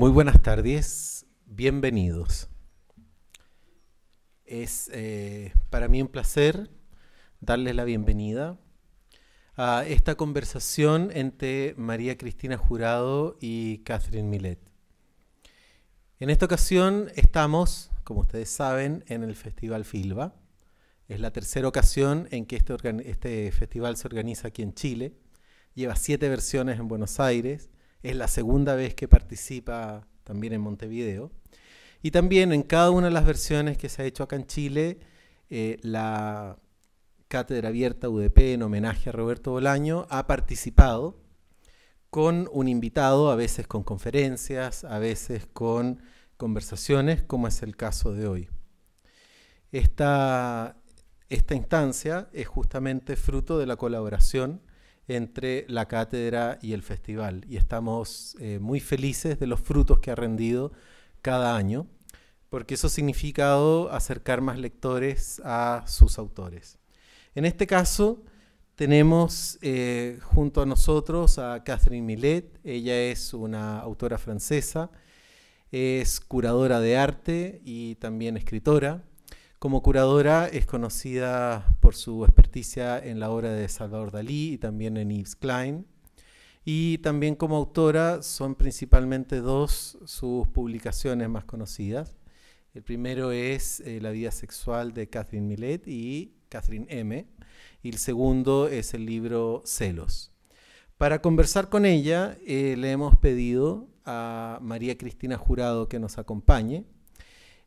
Muy buenas tardes, bienvenidos. Es eh, para mí un placer darles la bienvenida a esta conversación entre María Cristina Jurado y Catherine Millet. En esta ocasión estamos, como ustedes saben, en el Festival Filba. Es la tercera ocasión en que este, este festival se organiza aquí en Chile. Lleva siete versiones en Buenos Aires es la segunda vez que participa también en Montevideo. Y también en cada una de las versiones que se ha hecho acá en Chile, eh, la Cátedra Abierta UDP en homenaje a Roberto Bolaño ha participado con un invitado, a veces con conferencias, a veces con conversaciones, como es el caso de hoy. Esta, esta instancia es justamente fruto de la colaboración entre la cátedra y el festival. Y estamos eh, muy felices de los frutos que ha rendido cada año, porque eso ha significado acercar más lectores a sus autores. En este caso, tenemos eh, junto a nosotros a Catherine Millet. Ella es una autora francesa, es curadora de arte y también escritora. Como curadora es conocida por su experticia en la obra de Salvador Dalí y también en Yves Klein. Y también como autora son principalmente dos sus publicaciones más conocidas. El primero es eh, La vida sexual de Catherine Millet y Catherine M. Y el segundo es el libro Celos. Para conversar con ella eh, le hemos pedido a María Cristina Jurado que nos acompañe.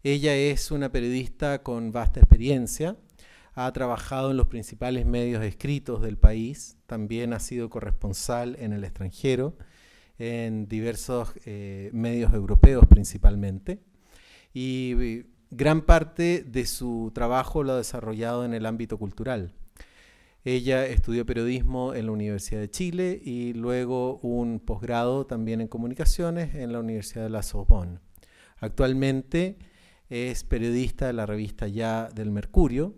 Ella es una periodista con vasta experiencia, ha trabajado en los principales medios escritos del país, también ha sido corresponsal en el extranjero, en diversos eh, medios europeos principalmente, y gran parte de su trabajo lo ha desarrollado en el ámbito cultural. Ella estudió periodismo en la Universidad de Chile y luego un posgrado también en comunicaciones en la Universidad de la Sorbonne. Actualmente es periodista de la revista Ya del Mercurio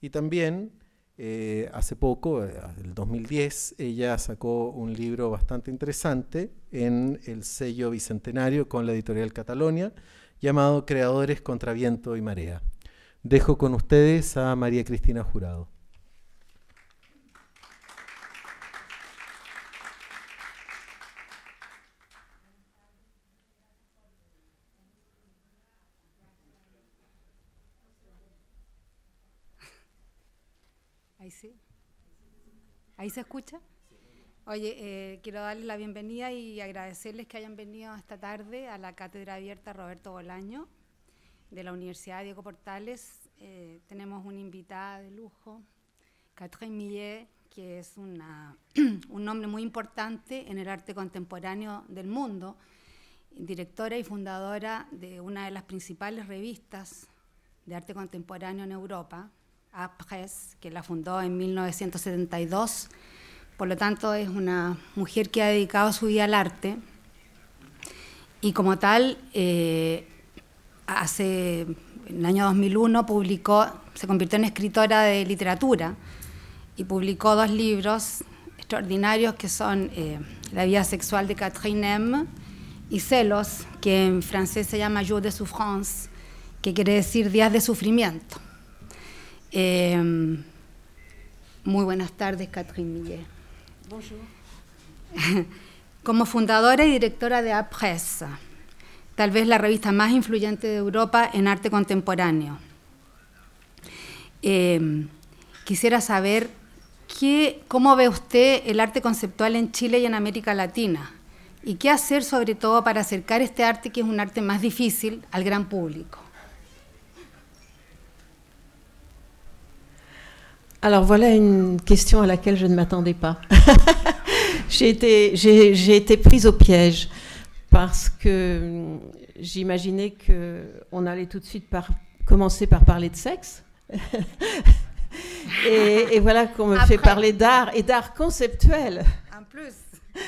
y también eh, hace poco, en el 2010, ella sacó un libro bastante interesante en el sello Bicentenario con la editorial Catalonia llamado Creadores contra Viento y Marea. Dejo con ustedes a María Cristina Jurado. Ahí sí. ¿Ahí se escucha? Oye, eh, quiero darles la bienvenida y agradecerles que hayan venido esta tarde a la Cátedra Abierta Roberto Bolaño de la Universidad Diego Portales. Eh, tenemos una invitada de lujo, Catherine Millet, que es una, un nombre muy importante en el arte contemporáneo del mundo, directora y fundadora de una de las principales revistas de arte contemporáneo en Europa, Apres, que la fundó en 1972. Por lo tanto, es una mujer que ha dedicado su vida al arte. Y como tal, eh, hace, en el año 2001 publicó, se convirtió en escritora de literatura y publicó dos libros extraordinarios que son eh, La vida sexual de Catherine M y Celos, que en francés se llama Jour de souffrance, que quiere decir días de sufrimiento. Eh, muy buenas tardes, Catherine Millet. Bonjour. Como fundadora y directora de Apres, tal vez la revista más influyente de Europa en arte contemporáneo. Eh, quisiera saber qué, cómo ve usted el arte conceptual en Chile y en América Latina y qué hacer sobre todo para acercar este arte, que es un arte más difícil, al gran público. Alors voilà une question à laquelle je ne m'attendais pas. j'ai été, prise au piège parce que j'imaginais qu'on allait tout de suite par, commencer par parler de sexe. et, voilà qu'on me fait parler d'art et d'art conceptuel. En plus.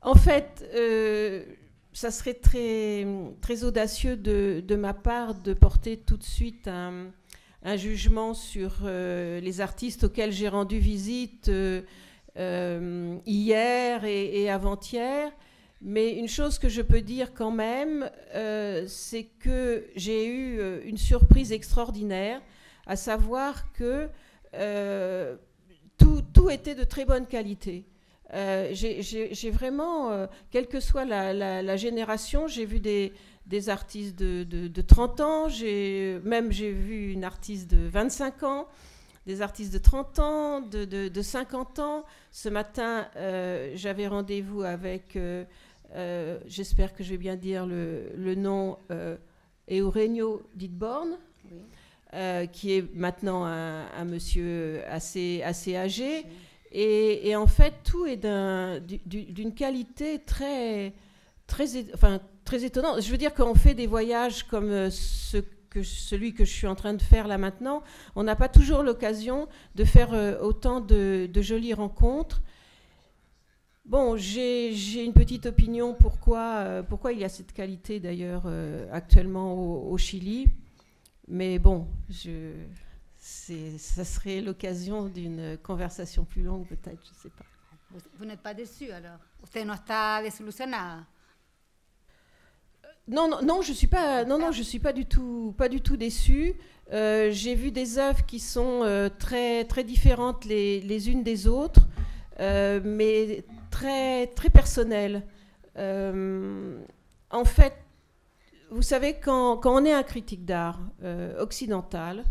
en fait, euh, ça serait très, très audacieux de, de, ma part de porter tout de suite un un jugement sur euh, les artistes auxquels j'ai rendu visite euh, euh, hier et, avant-hier, Mais une chose que je peux dire quand même, c'est que j'ai eu une surprise extraordinaire, à savoir que tout, tout, était de très bonne qualité. j'ai vraiment, quelle que soit la, la, génération, j'ai vu des, des artistes de, de, de 30 ans, même j'ai vu une artiste de 25 ans des artistes de 30 ans, de, de, 50 ans. Ce matin, j'avais rendez-vous avec euh, j'espère que je vais bien dire le, nom, euh, Eugenio Didborn, euh, qui est maintenant un, monsieur assez, assez âgé. Et, et, en fait, tout est d'une qualité très, très, enfin, très étonnante. Je veux dire qu'on fait des voyages comme que, celui que je suis en train de faire là maintenant. On n'a pas toujours l'occasion de faire autant de, jolies rencontres. Bon, j'ai une petite opinion pourquoi, euh, pourquoi il y a cette qualité d'ailleurs euh, actuellement au, Chili. Mais bon, je, ça serait l'occasion d'une conversation plus longue peut-être, je ne sais pas. Vous, n'êtes pas déçu alors? Usted no está desilusionada non, non, non, je suis pas, non, non, je suis pas du tout, pas du tout déçue. Euh, j'ai vu des œuvres qui sont très, très différentes les, les unes des autres, mais très, très personnel. Euh, en fait, vous savez, quand, quand on est un critique d'art euh, occidental,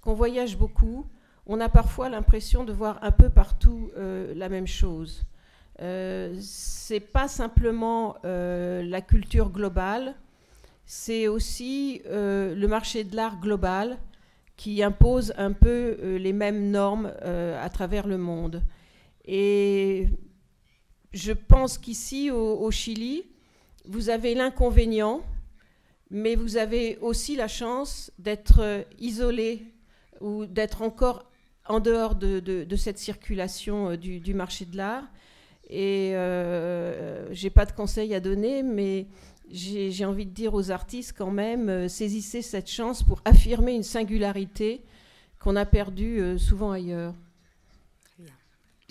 qu'on voyage beaucoup, on a parfois l'impression de voir un peu partout euh, la même chose. C'est pas simplement la culture globale, c'est aussi le marché de l'art global qui impose un peu les mêmes normes à travers le monde. Et je pense qu'ici, au, Chili, vous avez l'inconvénient, mais vous avez aussi la chance d'être euh, isolé ou d'être encore en dehors de, cette circulation euh, du, marché de l'art. Et euh, je n'ai pas de conseils à donner, mais j'ai envie de dire aux artistes quand même, saisissez cette chance pour affirmer une singularité qu'on a perdue souvent ailleurs.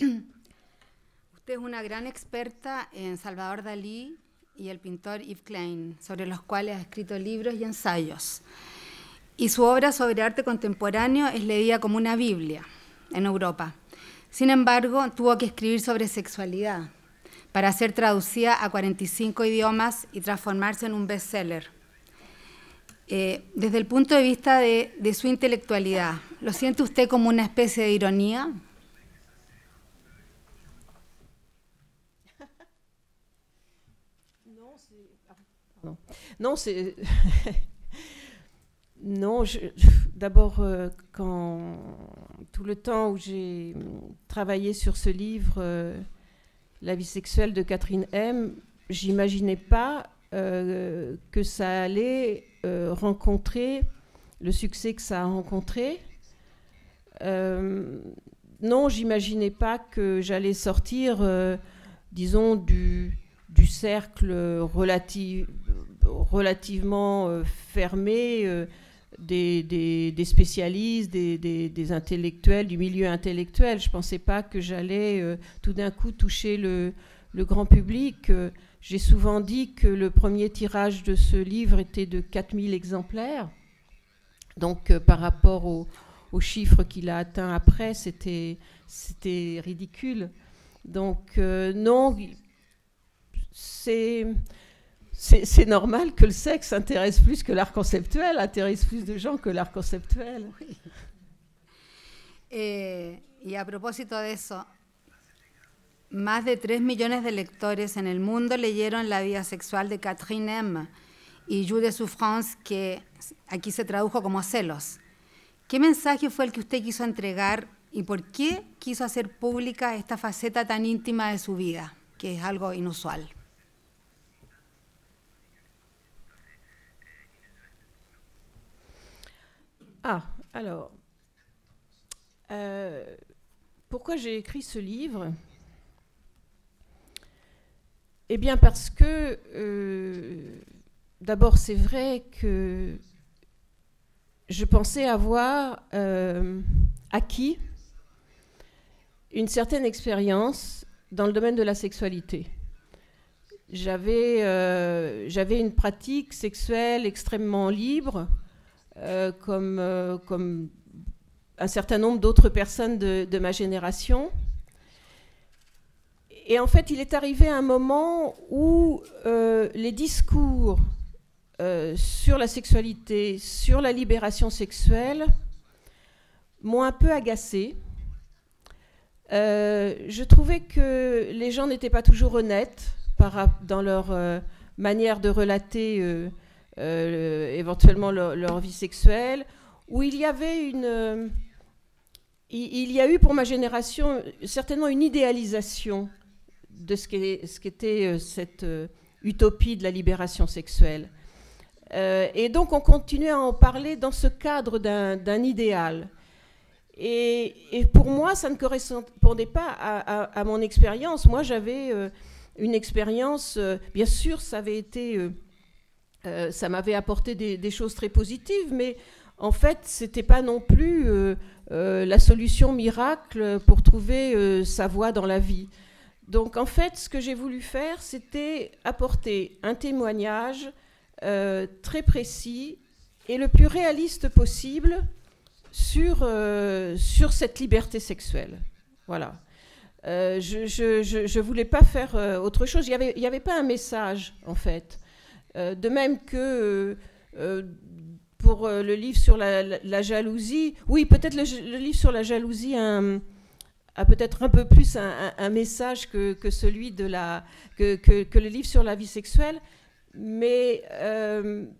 Usted es una gran experta en Salvador Dalí y el pintor Yves Klein, sobre los cuales ha escrito libros y ensayos. Y su obra sobre arte contemporáneo es leída como una Biblia en Europa. Sin embargo, tuvo que escribir sobre sexualidad para ser traducida a 45 idiomas y transformarse en un bestseller. Eh, desde el punto de vista de, su intelectualidad, ¿lo siente usted como una especie de ironía? Non, c'est. non, d'abord, euh, quand tout le temps où j'ai travaillé sur ce livre, euh, La vie sexuelle de Catherine M., j'imaginais pas euh, que ça allait rencontrer le succès que ça a rencontré. non, j'imaginais pas que j'allais sortir, disons, du, cercle relativement euh, fermé euh, des, spécialistes, des, intellectuels, du milieu intellectuel. Je ne pensais pas que j'allais euh, tout d'un coup toucher le, grand public. J'ai souvent dit que le premier tirage de ce livre était de 4000 exemplaires. Donc par rapport aux chiffres qu'il a atteints après, c'était ridicule. Donc non, c'est c'est normal que le sexe intéresse plus que l'art conceptuel, intéresse plus de gens que l'art conceptuel. Oui. Eh, y a propósito de eso, más de 3 millones de lectores en el mundo leyeron La vida sexual de Catherine M. y Jude de Souffrance, que aquí se tradujo como celos. ¿Qué mensaje fue el que usted quiso entregar y por qué quiso hacer pública esta faceta tan íntima de su vida, que es algo inusual? Ah, alors, euh, pourquoi j'ai écrit ce livre? Eh bien parce que, euh, d'abord, c'est vrai que je pensais avoir euh, acquis une certaine expérience dans le domaine de la sexualité. j'avais j'avais une pratique sexuelle extrêmement libre, euh, comme, euh, comme un certain nombre d'autres personnes de, ma génération. Et en fait, il est arrivé un moment où les discours sur la sexualité, sur la libération sexuelle, m'ont un peu agacée. je trouvais que les gens n'étaient pas toujours honnêtes dans leur euh, manière de relater euh, euh, éventuellement leur, vie sexuelle, où il y avait une... il y a eu pour ma génération certainement une idéalisation de ce qu'était cette utopie de la libération sexuelle. et donc on continuait à en parler dans ce cadre d'un idéal. Et, pour moi, ça ne correspondait pas à, mon expérience. Moi, j'avais une expérience, euh, bien sûr, ça avait été, euh, euh, ça m'avait apporté des, choses très positives, mais en fait, c'était pas non plus la solution miracle pour trouver sa voie dans la vie. Donc, en fait, ce que j'ai voulu faire, c'était apporter un témoignage très précis et le plus réaliste possible sur, sur cette liberté sexuelle. Voilà. Euh, je ne voulais pas faire euh, autre chose. Il n'y avait, avait pas un message, en fait. Euh, de même que pour le livre sur la, jalousie, oui, peut-être le, livre sur la jalousie a peut-être un peu plus un, message que, celui de la que, le livre sur la vie sexuelle. Mais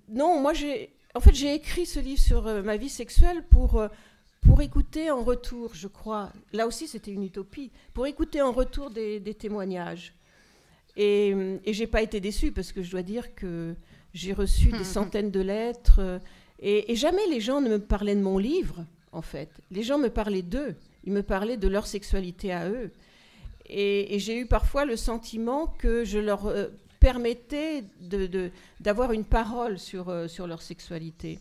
non, moi j'ai en fait j'ai écrit ce livre sur ma vie sexuelle pour pour écouter en retour, je crois, là aussi c'était une utopie, pour écouter en retour des, témoignages. Et, et j'ai pas été déçue parce que je dois dire que j'ai reçu des centaines de lettres et, jamais les gens ne me parlaient de mon livre, en fait. Les gens me parlaient d'eux, ils me parlaient de leur sexualité à eux. Et, j'ai eu parfois le sentiment que je leur euh, permettais d'avoir de, une parole sur, euh, sur leur sexualité.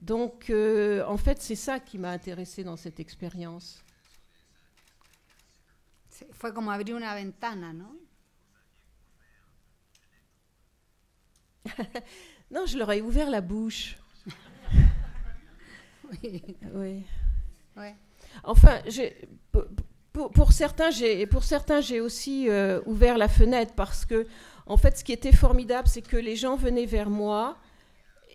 Donc, euh, en fait, c'est ça qui m'a intéressée dans cette expérience. Fue como abrir una ventana, ¿no? non, je leur ai ouvert la bouche. oui. oui. Ouais. Enfin, pour, pour, certains, j'ai aussi euh, ouvert la fenêtre parce que, en fait, ce qui était formidable, c'est que les gens venaient vers moi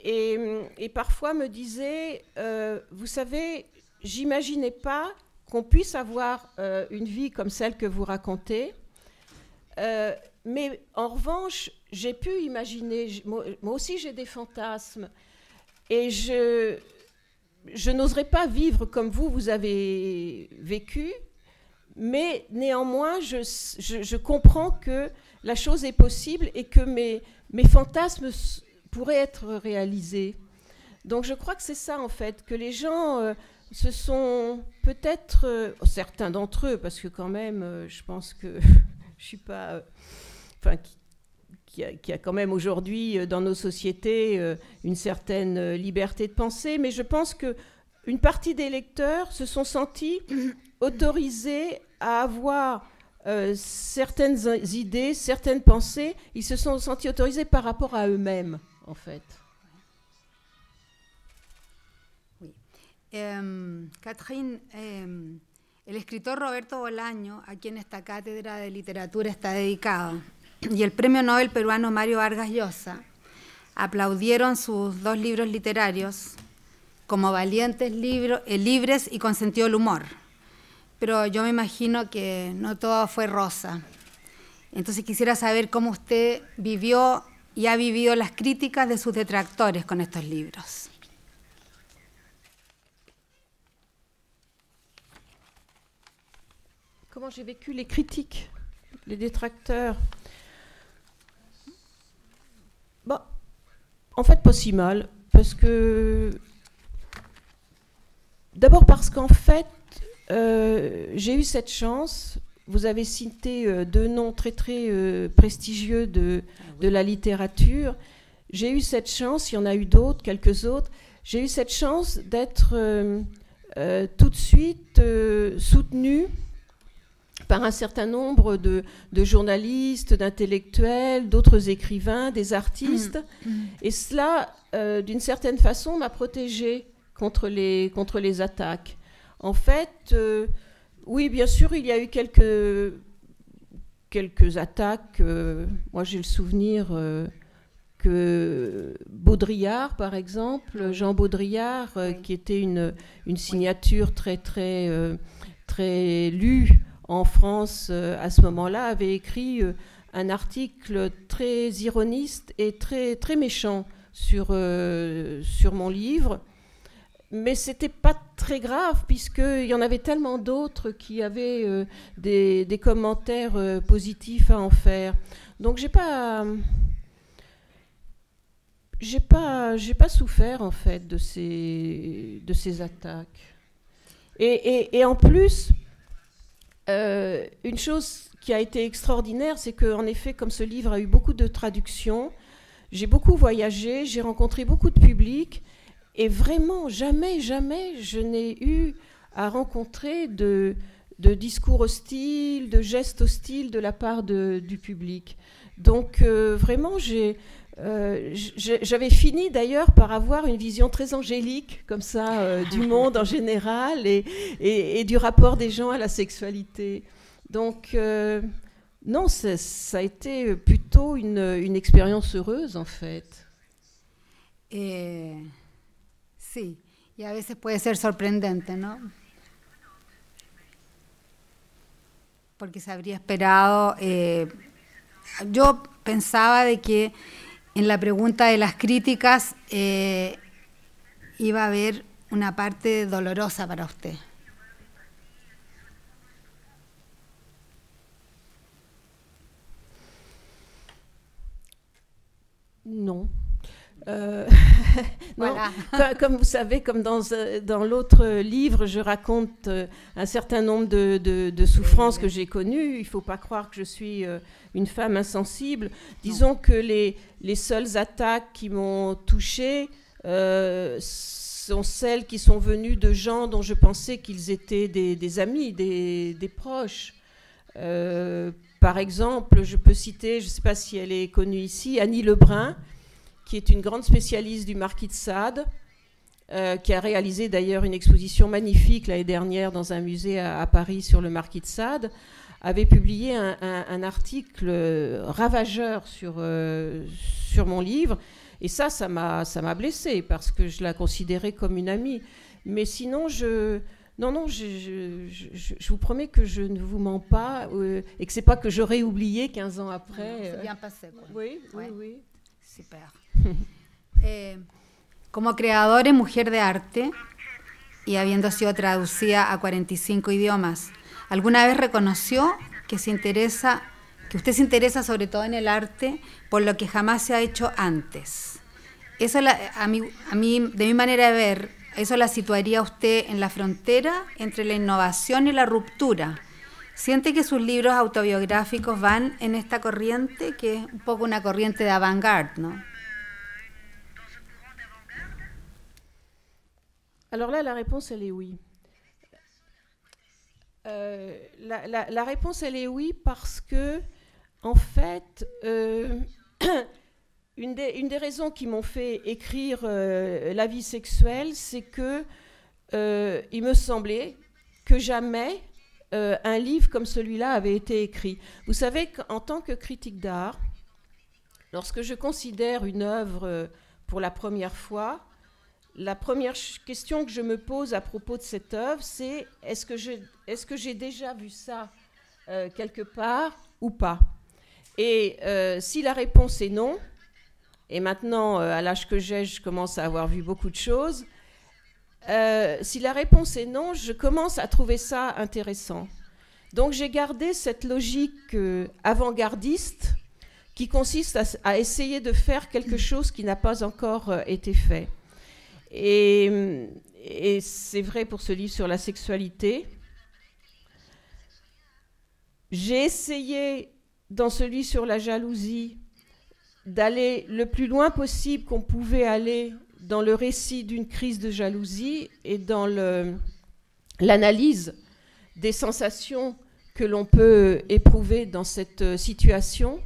et, parfois me disait, euh, vous savez, j'imaginais pas qu'on puisse avoir euh, une vie comme celle que vous racontez. Mais en revanche, j'ai pu imaginer, moi, aussi j'ai des fantasmes, et je, je n'oserais pas vivre comme vous, vous avez vécu, mais néanmoins, je, comprends que la chose est possible et que mes, mes fantasmes pourrait être réalisé. Donc je crois que c'est ça en fait, que les gens euh, se sont peut-être, euh, certains d'entre eux, parce que quand même, euh, je pense que je suis pas, qui, a, quand même aujourd'hui dans nos sociétés une certaine liberté de penser, mais je pense que une partie des lecteurs se sont sentis autorisés à avoir certaines idées, certaines pensées, ils se sont sentis autorisés par rapport à eux-mêmes en fait. Catherine, eh, el escritor Roberto Bolaño, a quien esta cátedra de literatura está dedicada, y el premio Nobel peruano Mario Vargas Llosa aplaudieron sus dos libros literarios como valientes libros, eh, libres y con sentido del humor. Pero yo me imagino que no todo fue rosa. Entonces quisiera saber cómo usted vivió y ha vivido las críticas de sus detractores con estos libros. Comment j'ai vécu les critiques, les détracteurs en fait, pas si mal, parce que. D'abord parce qu'en fait, euh, j'ai eu cette chance vous avez cité euh, deux noms très très euh, prestigieux de, de, la littérature. J'ai eu cette chance, il y en a eu d'autres, quelques autres. J'ai eu cette chance d'être tout de suite soutenue par un certain nombre de, journalistes, d'intellectuels, d'autres écrivains, des artistes. Mm. Mm. Et cela, euh, d'une certaine façon, m'a protégée contre les, contre les attaques. En fait, euh, oui, bien sûr, il y a eu quelques, quelques attaques. Euh, moi, j'ai le souvenir que Baudrillard, par exemple, Jean Baudrillard, qui était une, une signature très, très, très lue en France euh, à ce moment-là avait écrit euh, un article très ironiste et très, très méchant sur, euh, sur mon livre. Mais c'était pas très grave puisqu'il y en avait tellement d'autres qui avaient des, des, commentaires positifs à en faire. Donc j'ai pas j'ai pas j'ai pas souffert en fait de ces de ces attaques. Et, et, et en plus, euh, une chose qui a été extraordinaire, c'est qu'en effet, comme ce livre a eu beaucoup de traductions, j'ai beaucoup voyagé, j'ai rencontré beaucoup de publics, et vraiment, jamais, jamais, je n'ai eu à rencontrer de, discours hostiles, de gestes hostiles de la part du public. Donc, euh, vraiment, j'ai euh, j'avais fini d'ailleurs par avoir une vision très angélique, comme ça, euh, du monde en général et, et, du rapport des gens à la sexualité. Donc, euh, non, ça a été plutôt une, une, expérience heureuse, en fait. Eh, sí, y a veces puede ser sorprendente, ¿no? Porque se habría esperado. Eh, yo pensaba de que en la pregunta de las críticas eh, iba a haber una parte dolorosa para usted. Non. Euh, comme, vous savez, comme dans, euh, dans l'autre livre, je raconte euh, un certain nombre de, souffrances que j'ai connues. Il ne faut pas croire que je suis une femme insensible. Disons que les, les seules attaques qui m'ont touchée sont celles qui sont venues de gens dont je pensais qu'ils étaient des, amis, des, des proches. par exemple, je peux citer, je ne sais pas si elle est connue ici, Annie Lebrun qui est une grande spécialiste du marquis de Sade, euh, qui a réalisé d'ailleurs une exposition magnifique l'année dernière dans un musée à, Paris sur le marquis de Sade, avait publié un, article ravageur sur, euh, sur mon livre. Et ça, ça m'a, ça m'a blessée parce que je la considérais comme une amie. Mais sinon, je, non, non, je, je, vous promets que je ne vous mens pas euh, et que c'est pas que j'aurais oublié 15 ans après. C'est bien passé. Quoi. Oui, oui, oui. Eh, como creadora y mujer de arte, y habiendo sido traducida a 45 idiomas, ¿alguna vez reconoció que, se interesa, que usted se interesa sobre todo en el arte por lo que jamás se ha hecho antes? Eso a, mí, a mí, de mi manera de ver, eso la situaría usted en la frontera entre la innovación y la ruptura. ¿Siente que sus libros autobiográficos van en esta corriente, que es un poco una corriente de avant-garde, ¿no? Alors là, la réponse, elle est oui. Euh, la, réponse, elle est oui parce que, en fait, euh, une, des, raisons qui m'ont fait écrire euh, La vie sexuelle, c'est que il me semblait que jamais un livre comme celui-là avait été écrit. Vous savez qu'en tant que critique d'art, lorsque je considère une œuvre pour la première fois, la première question que je me pose à propos de cette œuvre, c'est est-ce que j'ai est déjà vu ça euh, quelque part ou pas? Et euh, si la réponse est non, et maintenant, euh, à l'âge que j'ai, je commence à avoir vu beaucoup de choses, si la réponse est non, je commence à trouver ça intéressant. Donc j'ai gardé cette logique avant-gardiste qui consiste à, essayer de faire quelque chose qui n'a pas encore été fait. Et, c'est vrai pour ce livre sur la sexualité. J'ai essayé, dans celui sur la jalousie, d'aller le plus loin possible qu'on pouvait aller dans le récit d'une crise de jalousie et dans l'analyse des sensations que l'on peut éprouver dans cette euh, situation.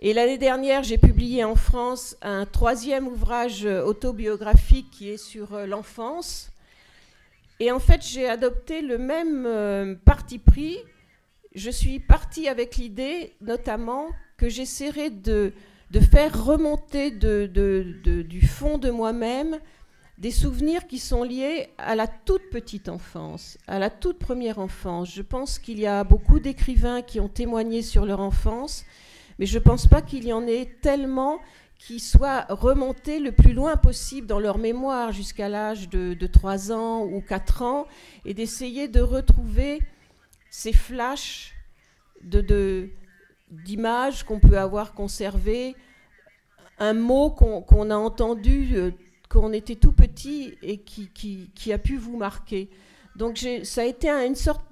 Et l'année dernière, j'ai publié en France un troisième ouvrage euh, autobiographique qui est sur euh, l'enfance. Et en fait, j'ai adopté le même parti pris. Je suis partie avec l'idée, notamment, que j'essaierai de, de, faire remonter du fond de moi-même des souvenirs qui sont liés à la toute petite enfance, à la toute première enfance. Je pense qu'il y a beaucoup d'écrivains qui ont témoigné sur leur enfance, mais je ne pense pas qu'il y en ait tellement qui soient remontés le plus loin possible dans leur mémoire jusqu'à l'âge de, 3 ans ou 4 ans, et d'essayer de retrouver ces flashs de, d'images qu'on peut avoir conservées, un mot qu'on, a entendu euh, qu'on était tout petit et qui, qui, a pu vous marquer. Donc ça a été une sorte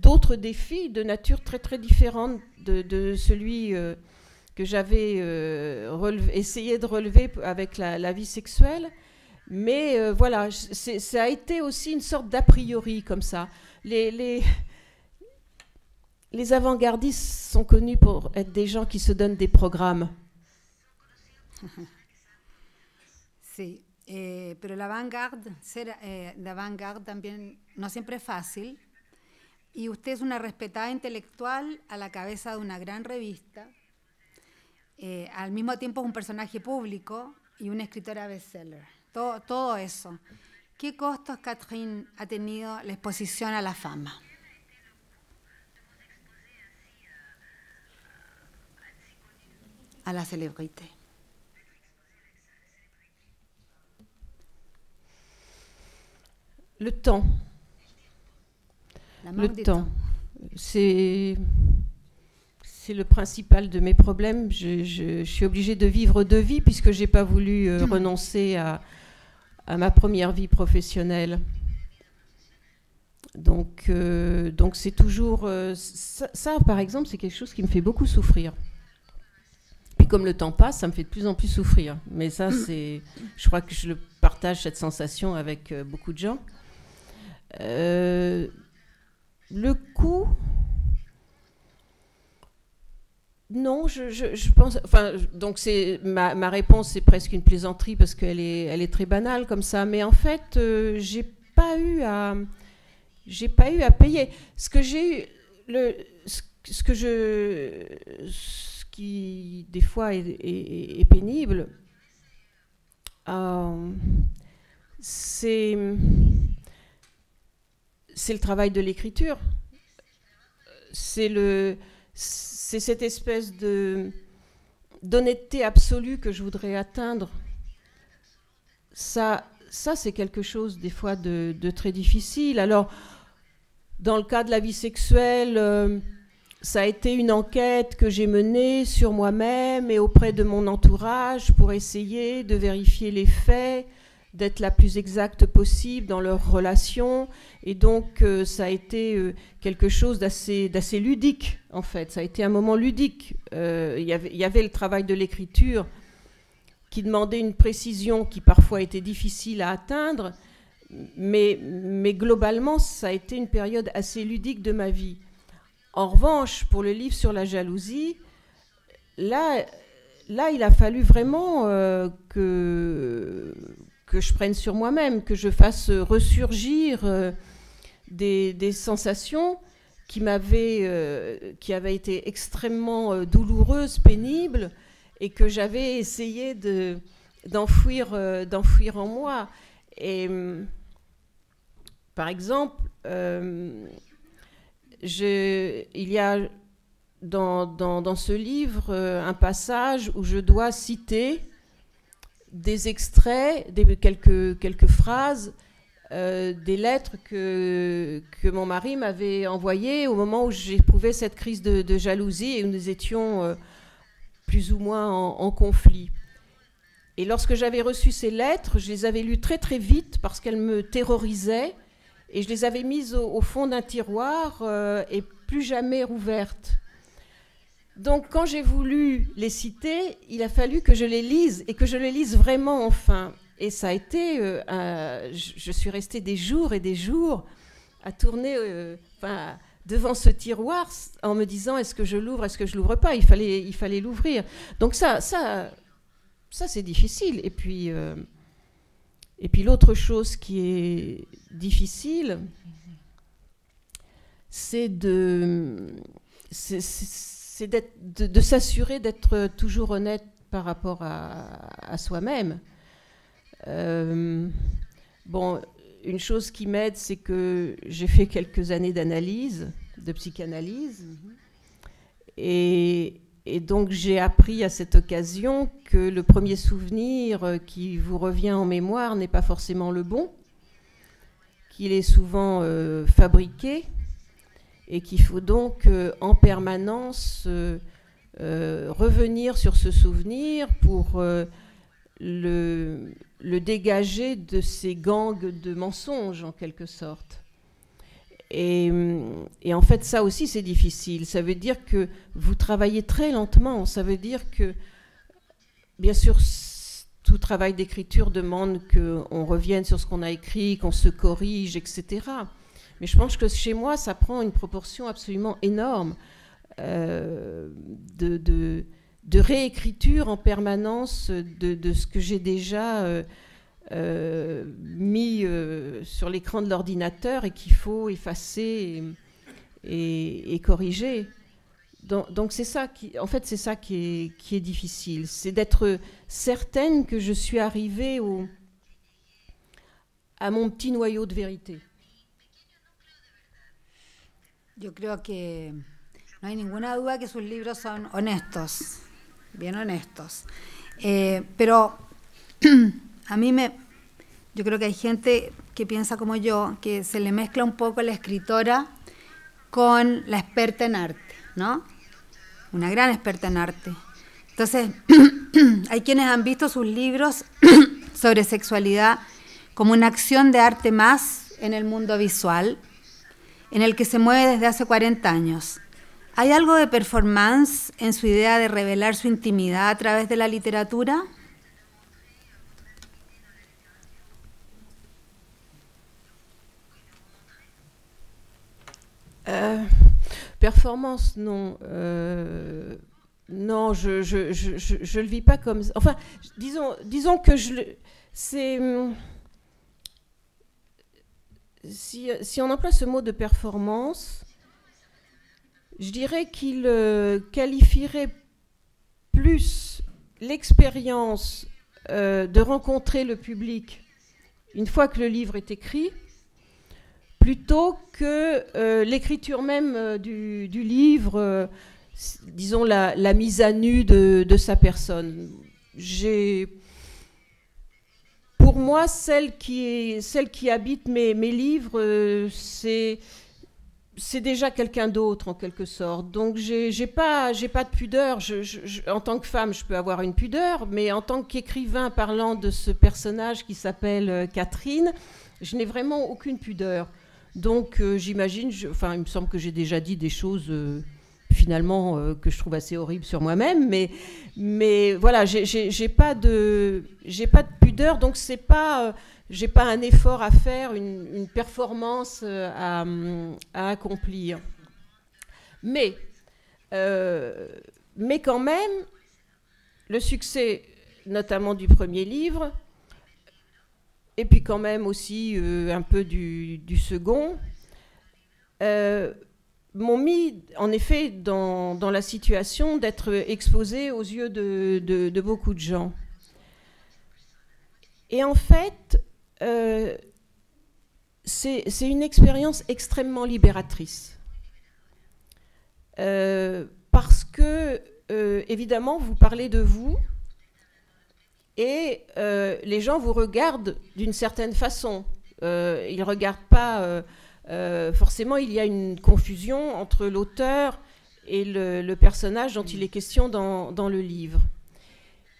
d'autre défi de nature très très différente de, celui euh, que j'avais euh, essayé de relever avec la, vie sexuelle. Mais voilà, ça a été aussi une sorte d'a priori comme ça. Les, les, les avant-gardistes sont connus pour être des gens qui se donnent des programmes. C'est Eh, pero la vanguard, ser eh, de vanguard también no siempre es fácil. Y usted es una respetada intelectual a la cabeza de una gran revista. Eh, al mismo tiempo es un personaje público y una escritora bestseller. Todo, todo eso. ¿Qué costos, Catherine, ha tenido la exposición a la fama? A la celebrité. Le temps. le temps. C'est c'est le principal de mes problèmes. Je, suis obligée de vivre deux vies puisque j'ai pas voulu euh, hmm. renoncer à, à, ma première vie professionnelle. Donc, euh, donc c'est toujours euh, ça, ça, par exemple, c'est quelque chose qui me fait beaucoup souffrir. Comme le temps passe, ça me fait de plus en plus souffrir. Mais ça, hmm. c'est, je crois que je le partage cette sensation avec beaucoup de gens. Euh, le coût. Non, je, pense. Enfin, donc c'est ma, ma, réponse, c'est presque une plaisanterie parce qu'elle est, elle est très banale comme ça. Mais en fait, euh, j'ai pas eu à, j'ai pas eu à payer. Ce que j'ai eu, le, ce, que je, ce qui des fois est, pénible, euh, c'est le travail de l'écriture. C'est cette espèce d'honnêteté absolue que je voudrais atteindre. Ça, ça c'est quelque chose des fois de, très difficile. Alors, dans le cas de la vie sexuelle, euh, ça a été une enquête que j'ai menée sur moi-même et auprès de mon entourage pour essayer de vérifier les faits, d'être la plus exacte possible dans leur relation. Et donc, euh, ça a été euh, quelque chose d'assez, ludique, en fait. Ça a été un moment ludique. Euh, il y avait le travail de l'écriture qui demandait une précision qui parfois était difficile à atteindre. Mais globalement, ça a été une période assez ludique de ma vie. En revanche, pour le livre sur la jalousie, là, là il a fallu vraiment que que je prenne sur moi-même, que je fasse ressurgir euh, des, sensations euh, qui avaient été extrêmement euh, douloureuses, pénibles, et que j'avais essayé de, d'enfouir, en moi. Et par exemple, il y a dans, dans, ce livre un passage où je dois citer des extraits, des, quelques, quelques phrases, euh, des lettres que, que mon mari m'avait envoyées au moment où j'éprouvais cette crise de, jalousie et où nous étions euh, plus ou moins en, conflit. Et lorsque j'avais reçu ces lettres, je les avais lues très très vite parce qu'elles me terrorisaient et je les avais mises au, fond d'un tiroir euh, et plus jamais rouvertes. Donc quand j'ai voulu les citer, il a fallu que je les lise et que je les lise vraiment enfin. Et ça a été, euh, je suis restée des jours et des jours à tourner, euh, devant ce tiroir en me disant est-ce que je l'ouvre, est-ce que je l'ouvre pas? Il fallait, il fallait l'ouvrir. Donc ça, ça, ça c'est difficile. Et puis, et puis l'autre chose qui est difficile, c'est de, c'est de, de s'assurer d'être toujours honnête par rapport à, soi-même. Euh, bon, une chose qui m'aide, c'est que j'ai fait quelques années d'analyse, de psychanalyse. Et, donc j'ai appris à cette occasion que le premier souvenir qui vous revient en mémoire n'est pas forcément le bon, qu'il est souvent euh, fabriqué et qu'il faut donc euh, en permanence euh, revenir sur ce souvenir pour le, le dégager de ces gangs de mensonges, en quelque sorte. Et, et en fait, ça aussi, c'est difficile. Ça veut dire que vous travaillez très lentement. Ça veut dire que, bien sûr, tout travail d'écriture demande qu'on revienne sur ce qu'on a écrit, qu'on se corrige, etc. Mais je pense que chez moi, ça prend une proportion absolument énorme euh, de réécriture en permanence de, ce que j'ai déjà euh, euh, mis euh, sur l'écran de l'ordinateur et qu'il faut effacer et, corriger. Donc, c'est ça qui, en fait, c'est ça qui est, difficile, c'est d'être certaine que je suis arrivée à mon petit noyau de vérité. Yo creo que no hay ninguna duda que sus libros son honestos. bien honestos. Eh, pero a mí me, yo creo que hay gente que piensa como yo, que se le mezcla un poco la escritora con la experta en arte, ¿no? Una gran experta en arte. Entonces, hay quienes han visto sus libros sobre sexualidad como una acción de arte más en el mundo visual, en el que se mueve desde hace 40 años. ¿Hay algo de performance en su idea de revelar su intimidad a través de la literatura? Euh, performance, non. Euh, non, je je, le vis pas comme ça. Enfin, disons, disons que je le. C'est. Si, si on emploie ce mot de performance, je dirais qu'il euh, qualifierait plus l'expérience de rencontrer le public une fois que le livre est écrit, plutôt que euh, l'écriture même du, livre, disons la, mise à nu de, sa personne. Pour moi, celle qui, habite mes, livres, c'est déjà quelqu'un d'autre en quelque sorte. Donc j'ai j'ai pas de pudeur. en tant que femme, je peux avoir une pudeur, mais en tant qu'écrivain parlant de ce personnage qui s'appelle euh, Catherine, je n'ai vraiment aucune pudeur. Donc euh, j'imagine, enfin il me semble que j'ai déjà dit des choses euh, finalement que je trouve assez horribles sur moi-même, mais mais voilà, j'ai pas de j'ai pas de pudeur, donc c'est pas j'ai pas un effort à faire, une, performance euh, à, accomplir. Mais, euh, mais quand même, le succès, notamment du premier livre, et puis quand même aussi euh, un peu du, second, m'ont mis en effet dans, la situation d'être exposé aux yeux de, beaucoup de gens. Et en fait, euh, c'est une expérience extrêmement libératrice. Euh, parce que, euh, évidemment, vous parlez de vous et les gens vous regardent d'une certaine façon. ils ne regardent pas... forcément, il y a une confusion entre l'auteur et le, personnage dont il est question dans, dans le livre.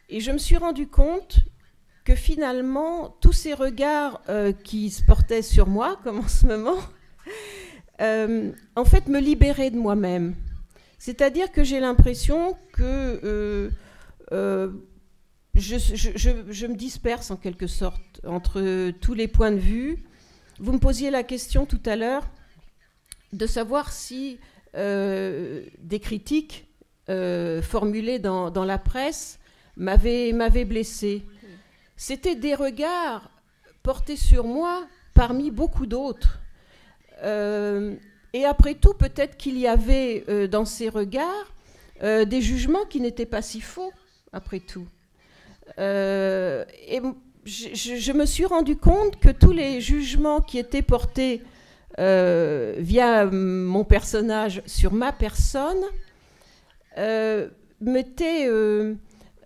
Et je me suis rendu compte que finalement, tous ces regards euh, qui se portaient sur moi, comme en ce moment, euh, en fait, me libéraient de moi-même. C'est-à-dire que j'ai l'impression que euh, je, je, me disperse en quelque sorte entre tous les points de vue. Vous me posiez la question tout à l'heure, de savoir si des critiques formulées dans, la presse m'avaient blessé. C'était des regards portés sur moi parmi beaucoup d'autres. et après tout, peut-être qu'il y avait dans ces regards des jugements qui n'étaient pas si faux, après tout. Et je, me suis rendu compte que tous les jugements qui étaient portés euh, via mon personnage sur ma personne euh,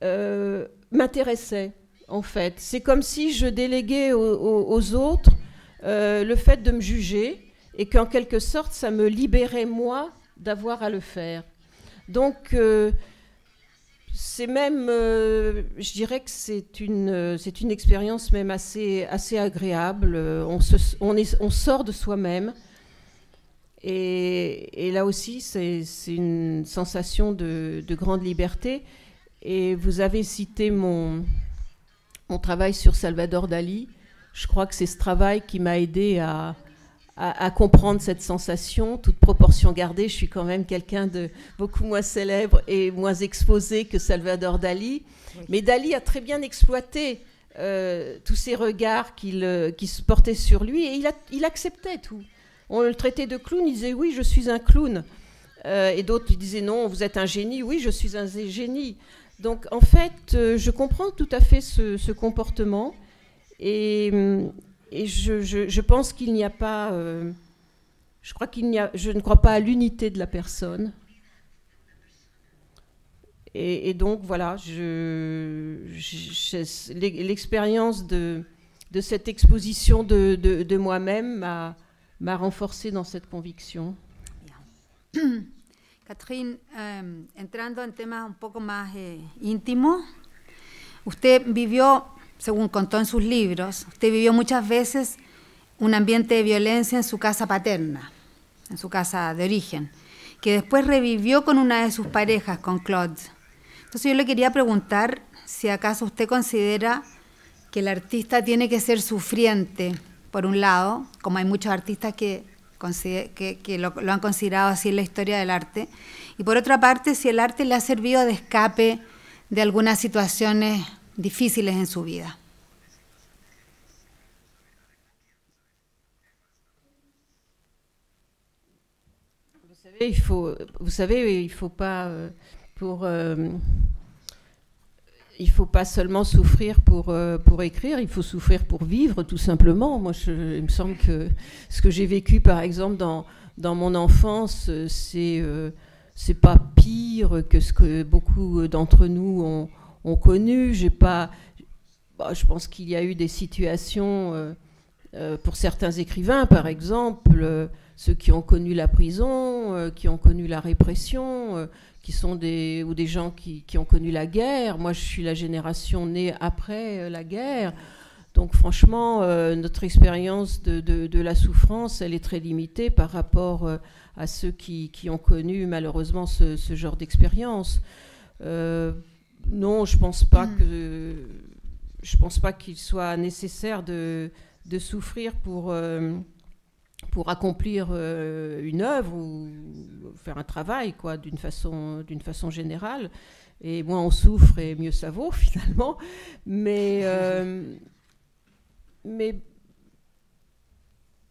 euh, m'intéressaient, en fait. C'est comme si je déléguais aux autres le fait de me juger et qu'en quelque sorte, ça me libérait, moi, d'avoir à le faire. Donc, c'est même, euh, je dirais que c'est une, euh, c'est une expérience même assez, assez agréable. Euh, on, se, on, est, on sort de soi-même. Et, là aussi, c'est, c'est une sensation de, de, grande liberté. Et vous avez cité mon, mon travail sur Salvador Dali. Je crois que c'est ce travail qui m'a aidé à, à, comprendre cette sensation, toute proportion gardée. Je suis quand même quelqu'un de beaucoup moins célèbre et moins exposé que Salvador Dali. Mais Dali a très bien exploité euh, tous ces regards euh, qui se portaient sur lui et il, a, il, acceptait tout. On le traitait de clown, il disait oui, je suis un clown. Euh, et d'autres lui disaient non, vous êtes un génie, oui, je suis un génie. Donc en fait, je comprends tout à fait ce, ce comportement. Et, hum, et je, pense qu'il n'y a pas. Euh, je crois qu'il n'y a. Je ne crois pas à l'unité de la personne. Et, donc voilà, l'expérience de, cette exposition de, moi-même m'a renforcé dans cette conviction. Catherine, entrando en temas un poco más eh, íntimos, usted vivió según contó en sus libros, usted vivió muchas veces un ambiente de violencia en su casa paterna, en su casa de origen, que después revivió con una de sus parejas, con Claude. Entonces yo le quería preguntar si acaso usted considera que el artista tiene que ser sufriente, por un lado, como hay muchos artistas que, lo han considerado así en la historia del arte, y por otra parte, si el arte le ha servido de escape de algunas situaciones difíciles en su vida. Vous savez, il faut, vous savez, il faut pas euh, pour euh, il faut pas seulement souffrir pour, euh, pour écrire, il faut souffrir pour vivre, tout simplement. Moi, il me semble que ce que j'ai vécu, par exemple, dans, dans mon enfance, c'est c'est pas pire que ce que beaucoup d'entre nous ont, ont connu. J'ai pas, bah, je pense qu'il y a eu des situations euh, euh, pour certains écrivains, par exemple, euh, ceux qui ont connu la prison, qui ont connu la répression, qui sont des ou des gens qui, qui, ont connu la guerre. Moi, je suis la génération née après la guerre. Donc franchement, notre expérience de, de, la souffrance, elle est très limitée par rapport à ceux qui, qui, ont connu malheureusement ce, ce genre d'expérience. Non, je pense pas hmm. que je pense pas qu'il soit nécessaire de, de souffrir pour euh, pour accomplir euh, une œuvre ou faire un travail quoi d'une façon d'une façon générale. Et moins on souffre et mieux ça vaut finalement. Mais euh, mais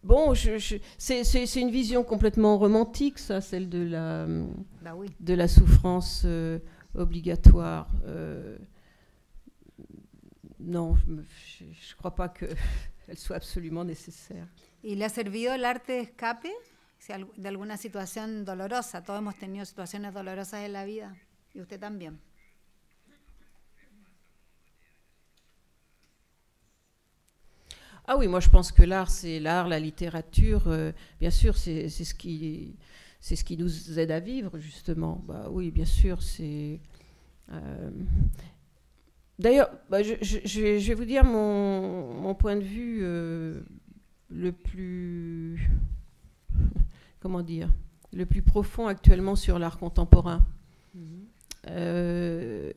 Bon, je, c'est une vision complètement romantique, ça, celle de la, bah oui. de la souffrance obligatoire. Euh, non, je ne crois pas qu'elle soit absolument nécessaire. ¿Y le ha servido el arte de escape de alguna situación dolorosa? Todos hemos tenido situaciones dolorosas en la vida, y usted también. Ah oui, moi je pense que l'art, c'est l'art, la littérature, euh, bien sûr, c'est ce qui c'est ce qui nous aide à vivre, justement. Bah, oui, bien sûr, c'est. Euh, d'ailleurs, bah, je, je, vais vous dire mon, mon point de vue euh, le plus. Comment dire Le plus profond actuellement sur l'art contemporain. Mm-hmm. Euh,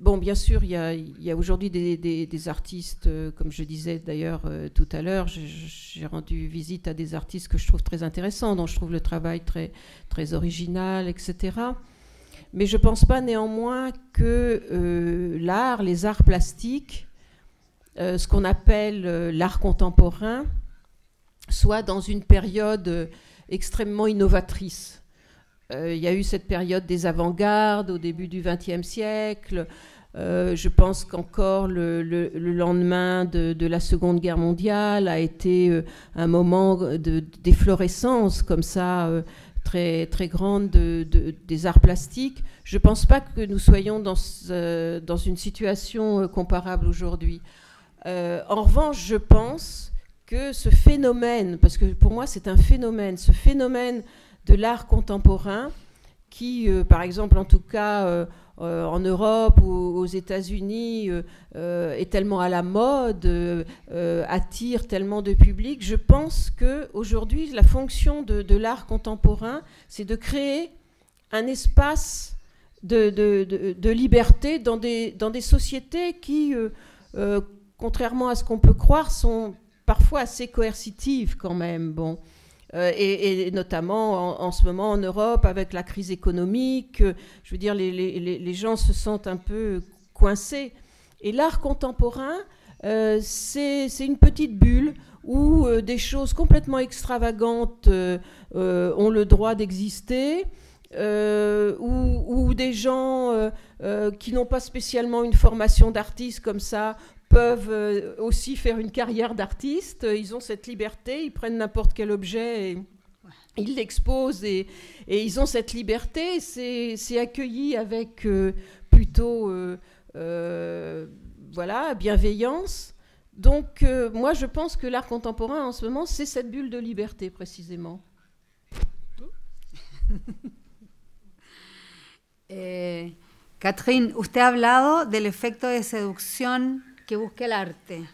bon, bien sûr, il y a, aujourd'hui des, artistes, euh, comme je disais d'ailleurs euh, tout à l'heure, j'ai rendu visite à des artistes que je trouve très intéressants, dont je trouve le travail très, très original, etc. Mais je ne pense pas néanmoins que l'art, les arts plastiques, ce qu'on appelle l'art contemporain, soit dans une période extrêmement innovatrice. Euh, il y a eu cette période des avant-gardes au début du XXe siècle. Euh, je pense qu'encore le, lendemain de, la Seconde Guerre mondiale a été euh, un moment d'efflorescence comme ça très, très grande des arts plastiques. Je ne pense pas que nous soyons dans, dans une situation comparable aujourd'hui. en revanche, je pense que ce phénomène, parce que pour moi c'est un phénomène, ce phénomène de l'art contemporain qui, euh, par exemple, en tout cas euh, euh, en Europe ou aux États-Unis, est tellement à la mode, attire tellement de public. Je pense qu'aujourd'hui, la fonction de, l'art contemporain, c'est de créer un espace de, liberté dans des, dans des sociétés qui, contrairement à ce qu'on peut croire, sont parfois assez coercitives quand même. Bon. Euh, et, notamment en, ce moment en Europe avec la crise économique. Euh, je veux dire, les, gens se sentent un peu coincés. Et l'art contemporain, euh, c'est une petite bulle où des choses complètement extravagantes ont le droit d'exister. où, des gens qui n'ont pas spécialement une formation d'artiste comme ça peuvent euh, aussi faire une carrière d'artiste. Ils ont cette liberté, ils prennent n'importe quel objet et ils l'exposent et, ils ont cette liberté. C'est accueilli avec euh, plutôt euh, voilà, bienveillance. Donc moi je pense que l'art contemporain en ce moment, c'est cette bulle de liberté précisément. Eh, Catherine, usted ha hablado del efecto de seducción que busque el arte.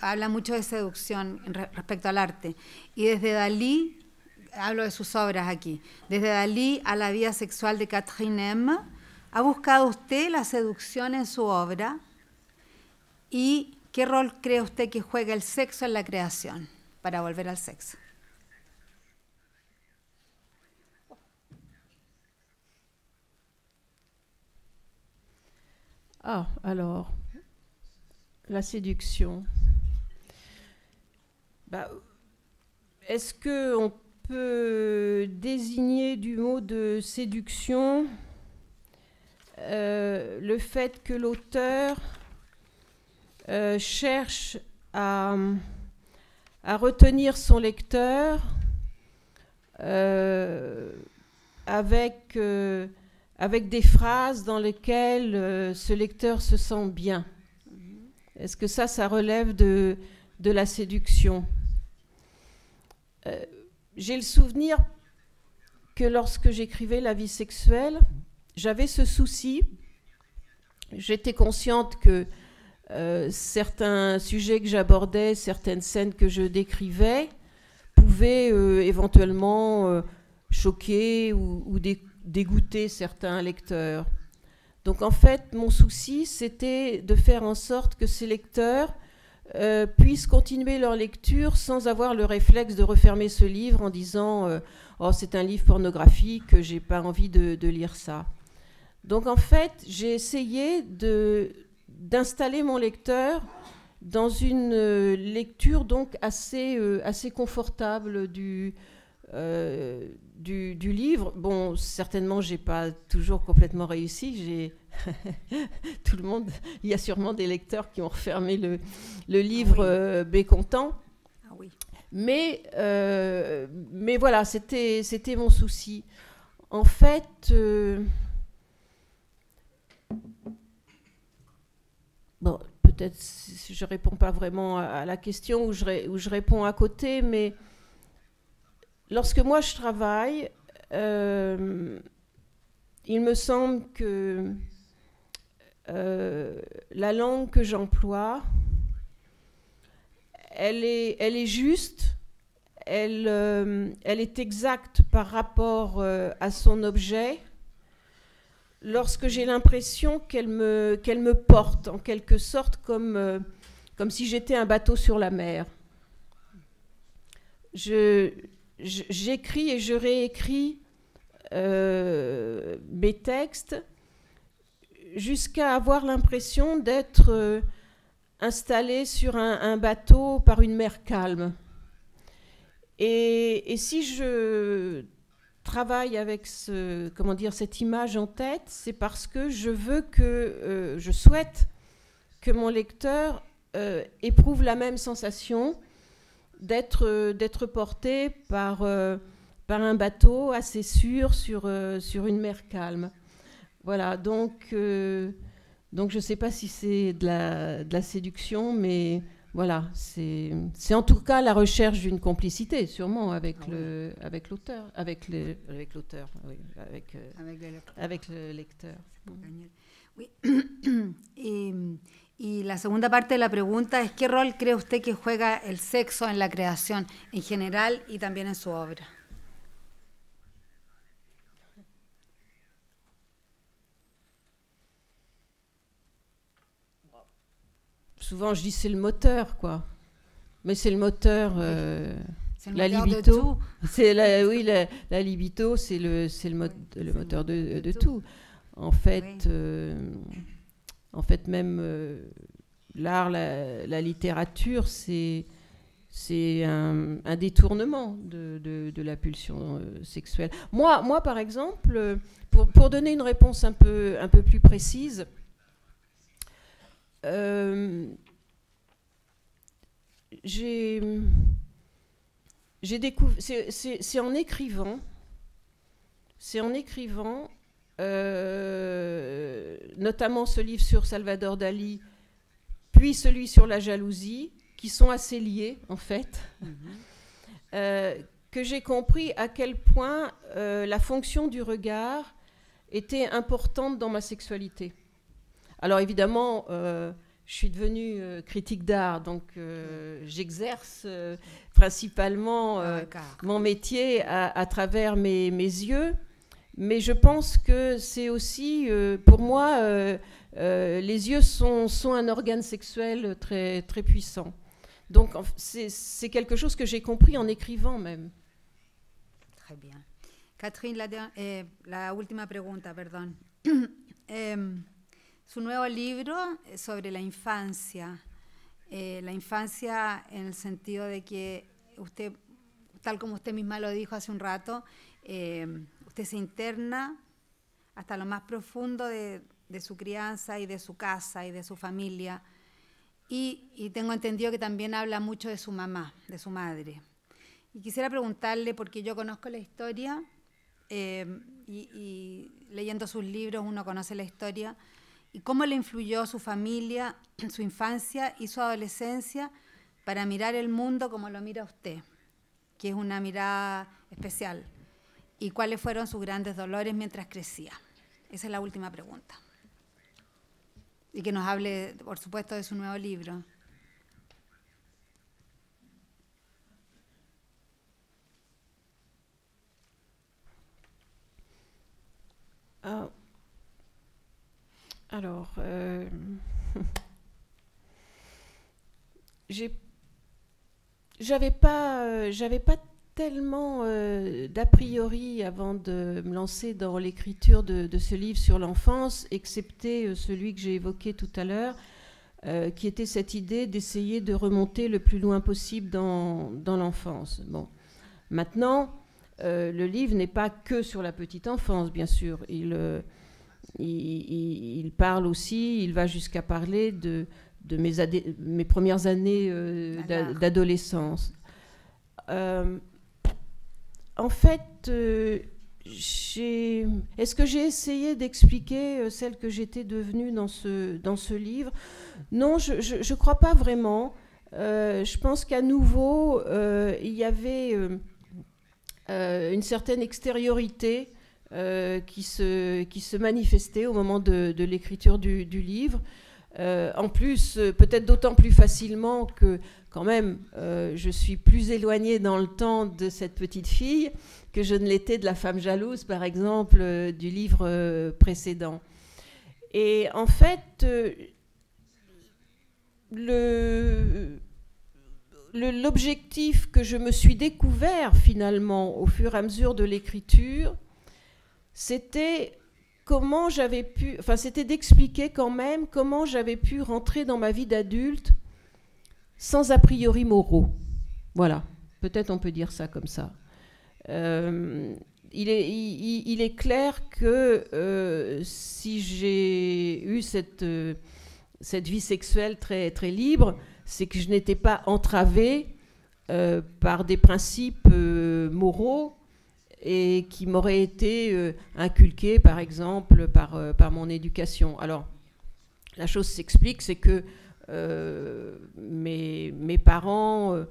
habla mucho de seducción respecto al arte. Y desde Dalí, hablo de sus obras aquí, desde Dalí a la vida sexual de Catherine M., ¿ha buscado usted la seducción en su obra? ¿Y qué rol cree usted que juega el sexo en la creación? Para volver al sexo. Ah, alors, la séduction. Bah, est-ce que on peut désigner du mot de séduction euh, le fait que l'auteur euh, cherche à, retenir son lecteur euh, avec des phrases dans lesquelles ce lecteur se sent bien? Est-ce que ça, ça relève de, la séduction euh, J'ai le souvenir que lorsque j'écrivais La vie sexuelle, j'avais ce souci. J'étais consciente que euh, certains sujets que j'abordais, certaines scènes que je décrivais, pouvaient euh, éventuellement choquer ou dégoûter certains lecteurs. Donc en fait, mon souci, c'était de faire en sorte que ces lecteurs euh, puissent continuer leur lecture sans avoir le réflexe de refermer ce livre en disant euh, Oh, c'est un livre pornographique, j'ai pas envie de, lire ça. Donc en fait, j'ai essayé d'installer mon lecteur dans une euh, lecture donc assez, assez confortable du, du, livre. Bon, certainement, j'ai pas toujours complètement réussi. J'ai tout le monde. Il y a sûrement des lecteurs qui ont refermé le, le livre ah mécontent. Ah oui. Mais, euh, mais voilà, c'était, c'était mon souci. En fait, euh, bon, peut-être je réponds pas vraiment à, la question ou je, je réponds à côté, mais lorsque moi je travaille, euh, il me semble que euh, la langue que j'emploie, elle est, elle est juste, elle, euh, est exacte par rapport à son objet, lorsque j'ai l'impression qu'elle me, qu'elle me porte, en quelque sorte, comme, si j'étais un bateau sur la mer. J'écris et je réécris euh, mes textes jusqu'à avoir l'impression d'être euh, installé sur un, bateau par une mer calme. Et, si je travaille avec comment dire, cette image en tête, c'est parce que je veux que, euh, je souhaite que mon lecteur euh, éprouve la même sensation d'être euh, d'être porté par, par un bateau assez sûr sur, sur une mer calme. Voilà, donc, donc je ne sais pas si c'est de la, de la séduction, mais voilà, c'est en tout cas la recherche d'une complicité, sûrement avec ah le avec l'auteur, avec le avec l'auteur, oui, avec euh, avec, le avec, le lecteur. Oui. y, y la segunda parte de la pregunta es qué rol cree usted que juega el sexo en la creación en general y también en su obra? souvent je dis c'est le moteur, quoi. Mais c'est le moteur. Euh, la libido, c'est la, oui, la, libido, c'est le, le, le moteur de, de, tout. En fait, euh, en fait, même euh, l'art, la, littérature, c'est un, détournement de, la pulsion sexuelle. Moi, moi, par exemple, pour, pour donner une réponse un peu, un peu plus précise, euh, j'ai découvert. C'est en écrivant, c'est en écrivant, euh, notamment ce livre sur Salvador Dali, puis celui sur la jalousie, qui sont assez liés en fait, mm-hmm. euh, que j'ai compris à quel point la fonction du regard était importante dans ma sexualité. Alors évidemment, euh, je suis devenue euh, critique d'art, donc euh, j'exerce principalement mon métier à, travers mes, yeux. Mais je pense que c'est aussi, pour moi, les yeux sont, un organe sexuel très, très puissant. Donc c'est quelque chose que j'ai compris en écrivant même. Très bien. Catherine, la, eh, la última pregunta, perdón. su nuevo libro sobre la infancia, eh, la infancia en el sentido de que usted, tal como usted misma lo dijo hace un rato, eh, usted se interna hasta lo más profundo de, su crianza y de su casa y de su familia. Y, tengo entendido que también habla mucho de su mamá, de su madre. Y quisiera preguntarle, porque yo conozco la historia eh, y, y, leyendo sus libros uno conoce la historia, y cómo le influyó su familia, su infancia y su adolescencia para mirar el mundo como lo mira usted, que es una mirada especial. ¿Y cuáles fueron sus grandes dolores mientras crecía? Esa es la última pregunta. Y que nos hable, por supuesto, de su nuevo libro. Ah, Alors, euh, j'avais pas, euh, j'avais pas tellement euh, d'a priori avant de me lancer dans l'écriture de, ce livre sur l'enfance, excepté celui que j'ai évoqué tout à l'heure, qui était cette idée d'essayer de remonter le plus loin possible dans, dans l'enfance. Bon, maintenant, le livre n'est pas que sur la petite enfance, bien sûr. Il il, parle aussi, il va jusqu'à parler de, de mes, mes, premières années euh, d'adolescence. Euh, en fait, euh, est-ce que j'ai essayé d'expliquer celle que j'étais devenue dans ce, dans ce livre? Non, je ne crois pas vraiment. je pense qu'à nouveau, il y avait une certaine extériorité euh, qui, se, qui se manifestait au moment de, l'écriture du, livre. Euh, en plus, euh, peut-être d'autant plus facilement que quand même, je suis plus éloignée dans le temps de cette petite fille que je ne l'étais de la femme jalouse, par exemple, du livre précédent. Et en fait, l'objectif que je me suis découvert finalement au fur et à mesure de l'écriture, c'était comment j'avais pu, enfin c'était d'expliquer quand même comment j'avais pu rentrer dans ma vie d'adulte sans a priori moraux. Voilà, peut-être on peut dire ça comme ça. Euh, il, est, clair que euh, si j'ai eu cette, euh, cette vie sexuelle très, très libre, c'est que je n'étais pas entravée par des principes moraux et qui m'auraient été inculqués, par exemple, par, par mon éducation. Alors, la chose s'explique, c'est que mes, mes, parents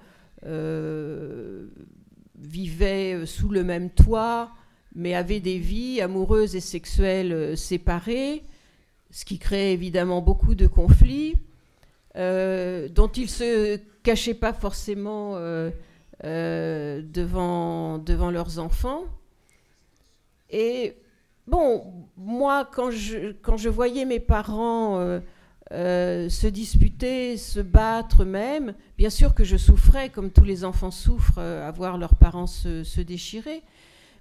vivaient sous le même toit, mais avaient des vies amoureuses et sexuelles séparées, ce qui crée évidemment beaucoup de conflits. Euh, dont ils se cachaient pas forcément euh, euh, devant, devant leurs enfants. Et bon, moi, quand je, quand je voyais mes parents se disputer, se battre même, bien sûr que je souffrais, comme tous les enfants souffrent, à voir leurs parents se, déchirer.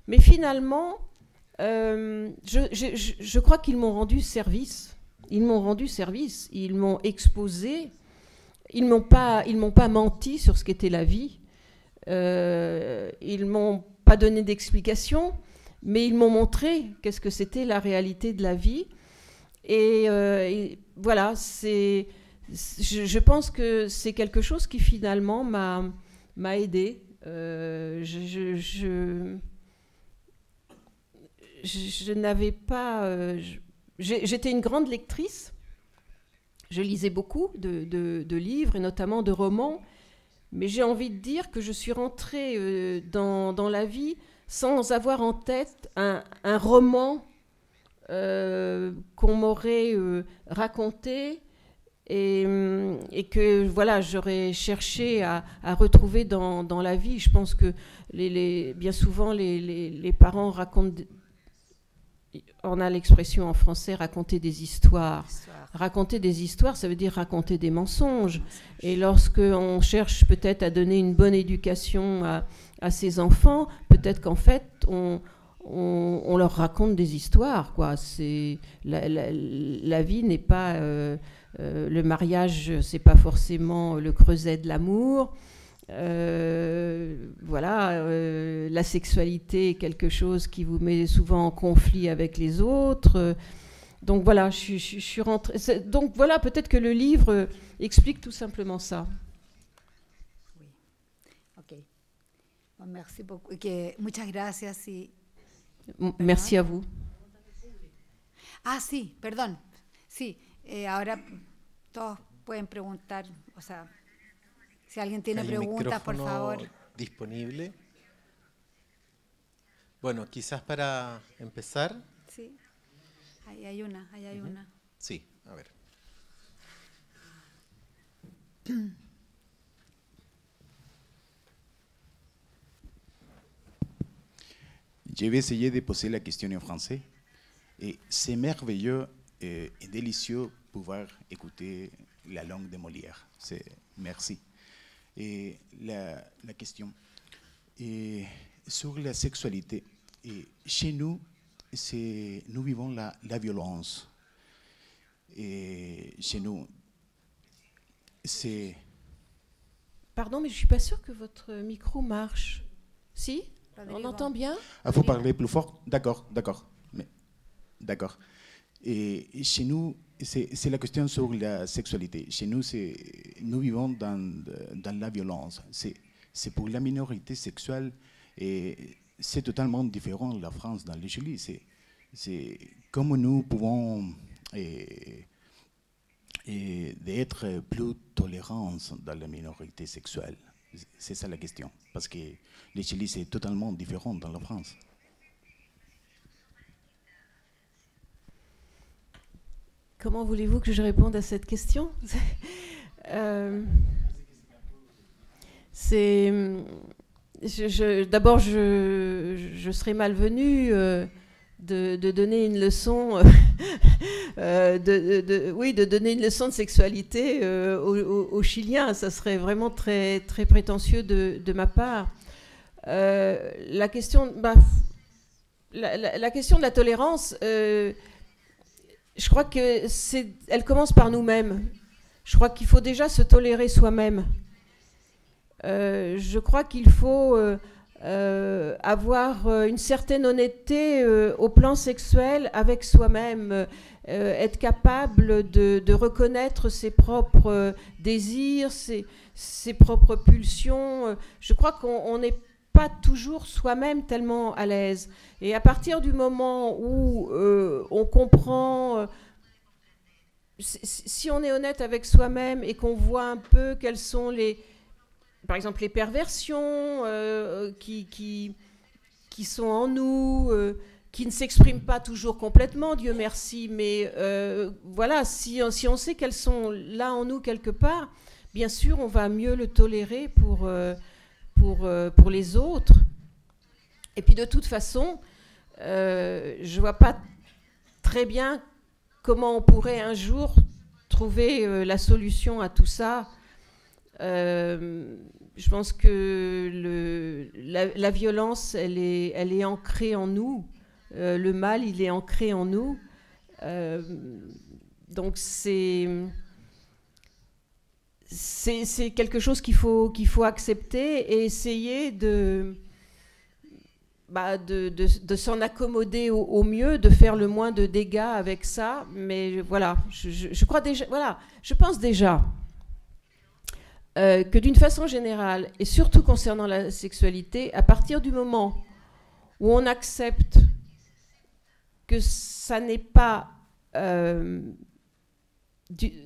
Mais finalement, je, je, crois qu'ils m'ont rendu service. Ils m'ont rendu service, ils m'ont exposé, ils m'ont pas, ils m'ont pas menti sur ce qu'était la vie, euh, ils m'ont pas donné d'explication, mais ils m'ont montré qu'est-ce que c'était la réalité de la vie. Et, euh, voilà, c'est, je, pense que c'est quelque chose qui finalement m'a, m'a aidé. Euh, je, je, je, n'avais pas, euh, J'étais une grande lectrice. Je lisais beaucoup de, livres et notamment de romans. Mais j'ai envie de dire que je suis rentrée euh, dans, la vie sans avoir en tête un, roman euh, qu'on m'aurait euh, raconté et, que voilà j'aurais cherché à, retrouver dans, la vie. Je pense que les, bien souvent les, les parents racontent on a l'expression en français raconter des histoires. Raconter des histoires, ça veut dire raconter des mensonges. Et lorsque on cherche peut-être à donner une bonne éducation à, ses enfants, peut-être qu'en fait on, leur raconte des histoires. Quoi. C'est la, vie n'est pas euh, euh, le mariage, c'est pas forcément le creuset de l'amour. Euh, voilà, la sexualité est quelque chose qui vous met souvent en conflit avec les autres. Donc voilà, je, suis rentrée. Donc voilà, peut-être que le livre explique tout simplement ça. Oui. Ok. merci beaucoup. Que, muchas gracias. Merci à vous. Ah, sí, perdón. Sí, eh, ahora todos pueden preguntar, o sea, Si alguien tiene preguntas, por favor. Disponible. Bueno, quizás para empezar. Sí. Ahí hay una, ahí hay una. Sí, a ver. Je vais essayer de poser la question en français. Et c'est merveilleux et délicieux pouvoir écouter la langue de Molière. C'est merci. Et la, question et sur la sexualité. Et chez nous, nous vivons la, violence. Et chez nous, c'est... Pardon, mais je suis pas sûre que votre micro marche. Si? On entend bien Il faut parler plus fort D'accord, d'accord. D'accord. Et chez nous, c'est la question sur la sexualité. Chez nous, nous vivons dans, dans la violence. C'est pour la minorité sexuelle et c'est totalement différent de la France dans le Chili. C'est comme nous pouvons et, et être plus tolérants dans la minorité sexuelle. C'est ça la question. Parce que le Chili, c'est totalement différent dans la France. comment voulez-vous que je réponde à cette question? Euh, C'est. D'abord, je, je, serais malvenue euh, de, donner une leçon. Euh, de, oui, de donner une leçon de sexualité aux, Chiliens. Ça serait vraiment très, très prétentieux de, ma part. la question. Bah, la, question de la tolérance, euh, je crois que c'est, elle commence par nous-mêmes. Je crois qu'il faut déjà se tolérer soi-même. Euh, je crois qu'il faut euh, avoir une certaine honnêteté au plan sexuel avec soi-même, être capable de, reconnaître ses propres désirs, ses, propres pulsions. Je crois qu'on n'est pas toujours soi-même tellement à l'aise. Et à partir du moment où euh, on comprend, euh, si on est honnête avec soi-même et qu'on voit un peu quelles sont les, par exemple, les perversions euh, qui, qui, qui, sont en nous, qui ne s'expriment pas toujours complètement, Dieu merci, mais voilà, si, si on sait qu'elles sont là en nous quelque part, bien sûr, on va mieux le tolérer pour pour, euh, pour les autres. Et puis de toute façon, euh, je ne vois pas très bien comment on pourrait un jour trouver euh, la solution à tout ça. Je pense que la, violence, elle est, ancrée en nous. le mal, il est ancré en nous. donc c'est quelque chose qu'il faut, accepter et essayer de, bah s'en accommoder au, mieux, de faire le moins de dégâts avec ça. Mais voilà, je, crois déjà, voilà, je pense déjà euh, que d'une façon générale, et surtout concernant la sexualité, à partir du moment où on accepte que euh,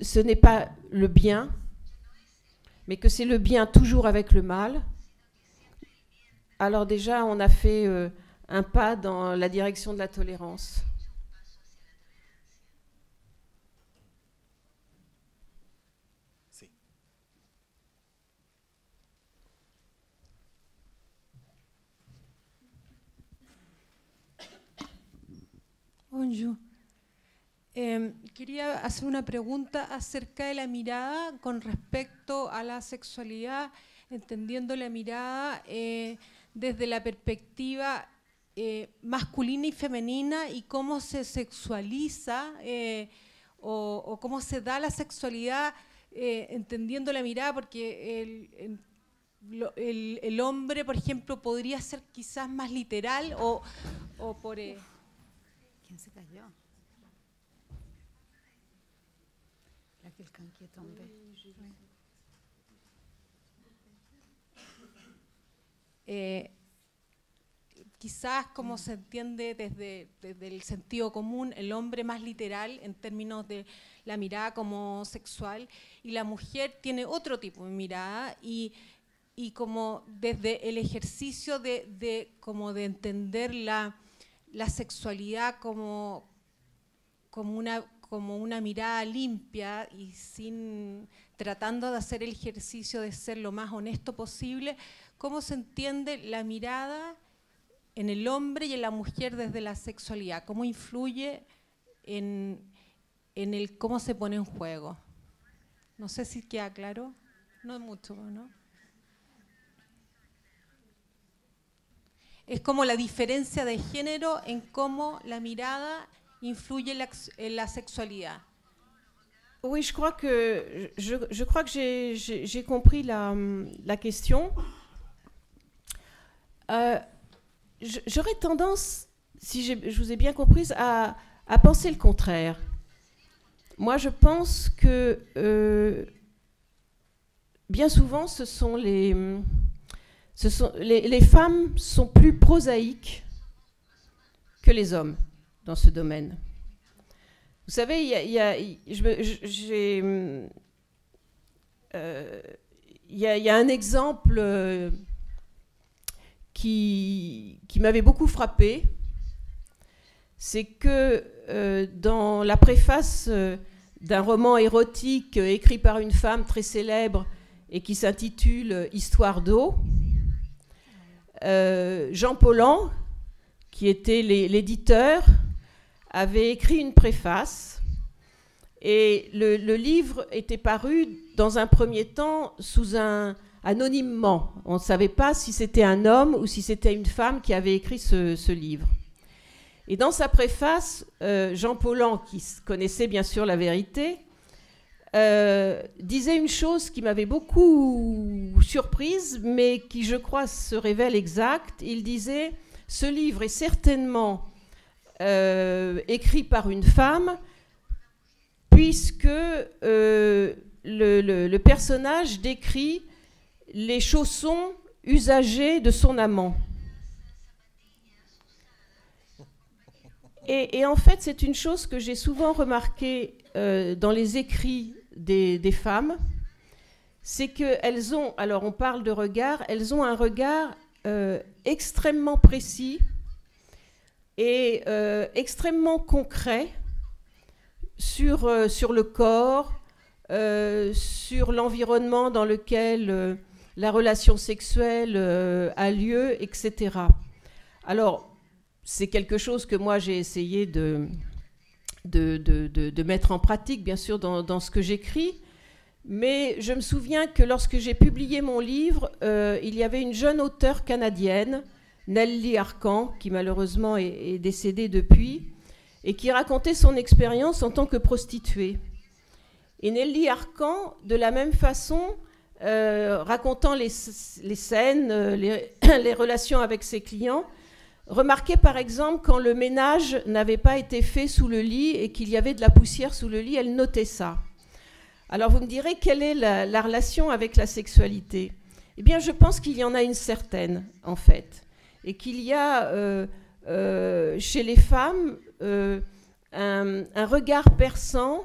ce n'est pas le bien, mais que c'est le bien toujours avec le mal, alors déjà on a fait euh, un pas dans la direction de la tolérance. Bonjour. Eh, quería hacer una pregunta acerca de la mirada con respecto a la sexualidad, entendiendo la mirada eh, desde la perspectiva eh, masculina y femenina y cómo se sexualiza eh, o, cómo se da la sexualidad entendiendo la mirada, porque el, hombre, por ejemplo, podría ser quizás más literal o, o por... ¿Quién se cayó? quelqu'un qui est tombé. Eh, quizás como se entiende desde, el sentido común, el hombre más literal en términos de la mirada como sexual y la mujer tiene otro tipo de mirada y, como desde el ejercicio de, como de entender la, la sexualidad como, como una como una mirada limpia y sin tratando de hacer el ejercicio de ser lo más honesto posible, cómo se entiende la mirada en el hombre y en la mujer desde la sexualidad, cómo influye en, en el cómo se pone en juego. No sé si queda claro, no es mucho, ¿no? Es como la diferencia de género en cómo la mirada influye la, la sexualidad Oui, je crois que, je, je crois que j'ai compris la, la question. Euh, J'aurais tendance, si je vous ai bien comprise, à, à, penser le contraire. Moi, je pense que euh, bien souvent, ce sont les, les, femmes sont plus prosaïques que les hommes dans ce domaine. Vous savez, il y a, un exemple euh, qui, m'avait beaucoup frappé. C'est que euh, dans la préface euh, d'un roman érotique écrit par une femme très célèbre et qui s'intitule Histoire d'eau, Jean Paulhan, qui était l'éditeur, avait écrit une préface et le, livre était paru dans un premier temps sous un anonymement. On ne savait pas si c'était un homme ou si c'était une femme qui avait écrit ce, livre. Et dans sa préface, euh, Jean Paulhan, qui connaissait bien sûr la vérité, euh, disait une chose qui m'avait beaucoup surprise, mais qui, je crois, se révèle exacte. Il disait Ce livre est certainement euh, écrit par une femme, puisque le, le, personnage décrit les chaussons usagés de son amant. Et, en fait, c'est une chose que j'ai souvent remarqué euh, dans les écrits des, femmes, c'est qu'elles ont, alors on parle de regard, elles ont un regard euh, extrêmement précis et euh, extrêmement concret sur, sur le corps, sur l'environnement dans lequel la relation sexuelle a lieu, etc. Alors, c'est quelque chose que moi j'ai essayé de, de, mettre en pratique, bien sûr, dans, ce que j'écris. Mais je me souviens que lorsque j'ai publié mon livre, euh, il y avait une jeune auteure canadienne, Nelly Arcan, qui malheureusement est, décédée depuis, et qui racontait son expérience en tant que prostituée. Et Nelly Arcan, de la même façon, euh, racontant les, scènes, euh, les relations avec ses clients, Remarquez par exemple quand le ménage n'avait pas été fait sous le lit et qu'il y avait de la poussière sous le lit, elle notait ça. Alors vous me direz quelle est la, relation avec la sexualité? Eh bien je pense qu'il y en a une certaine en fait. Et qu'il y a euh, euh, chez les femmes euh, un, regard perçant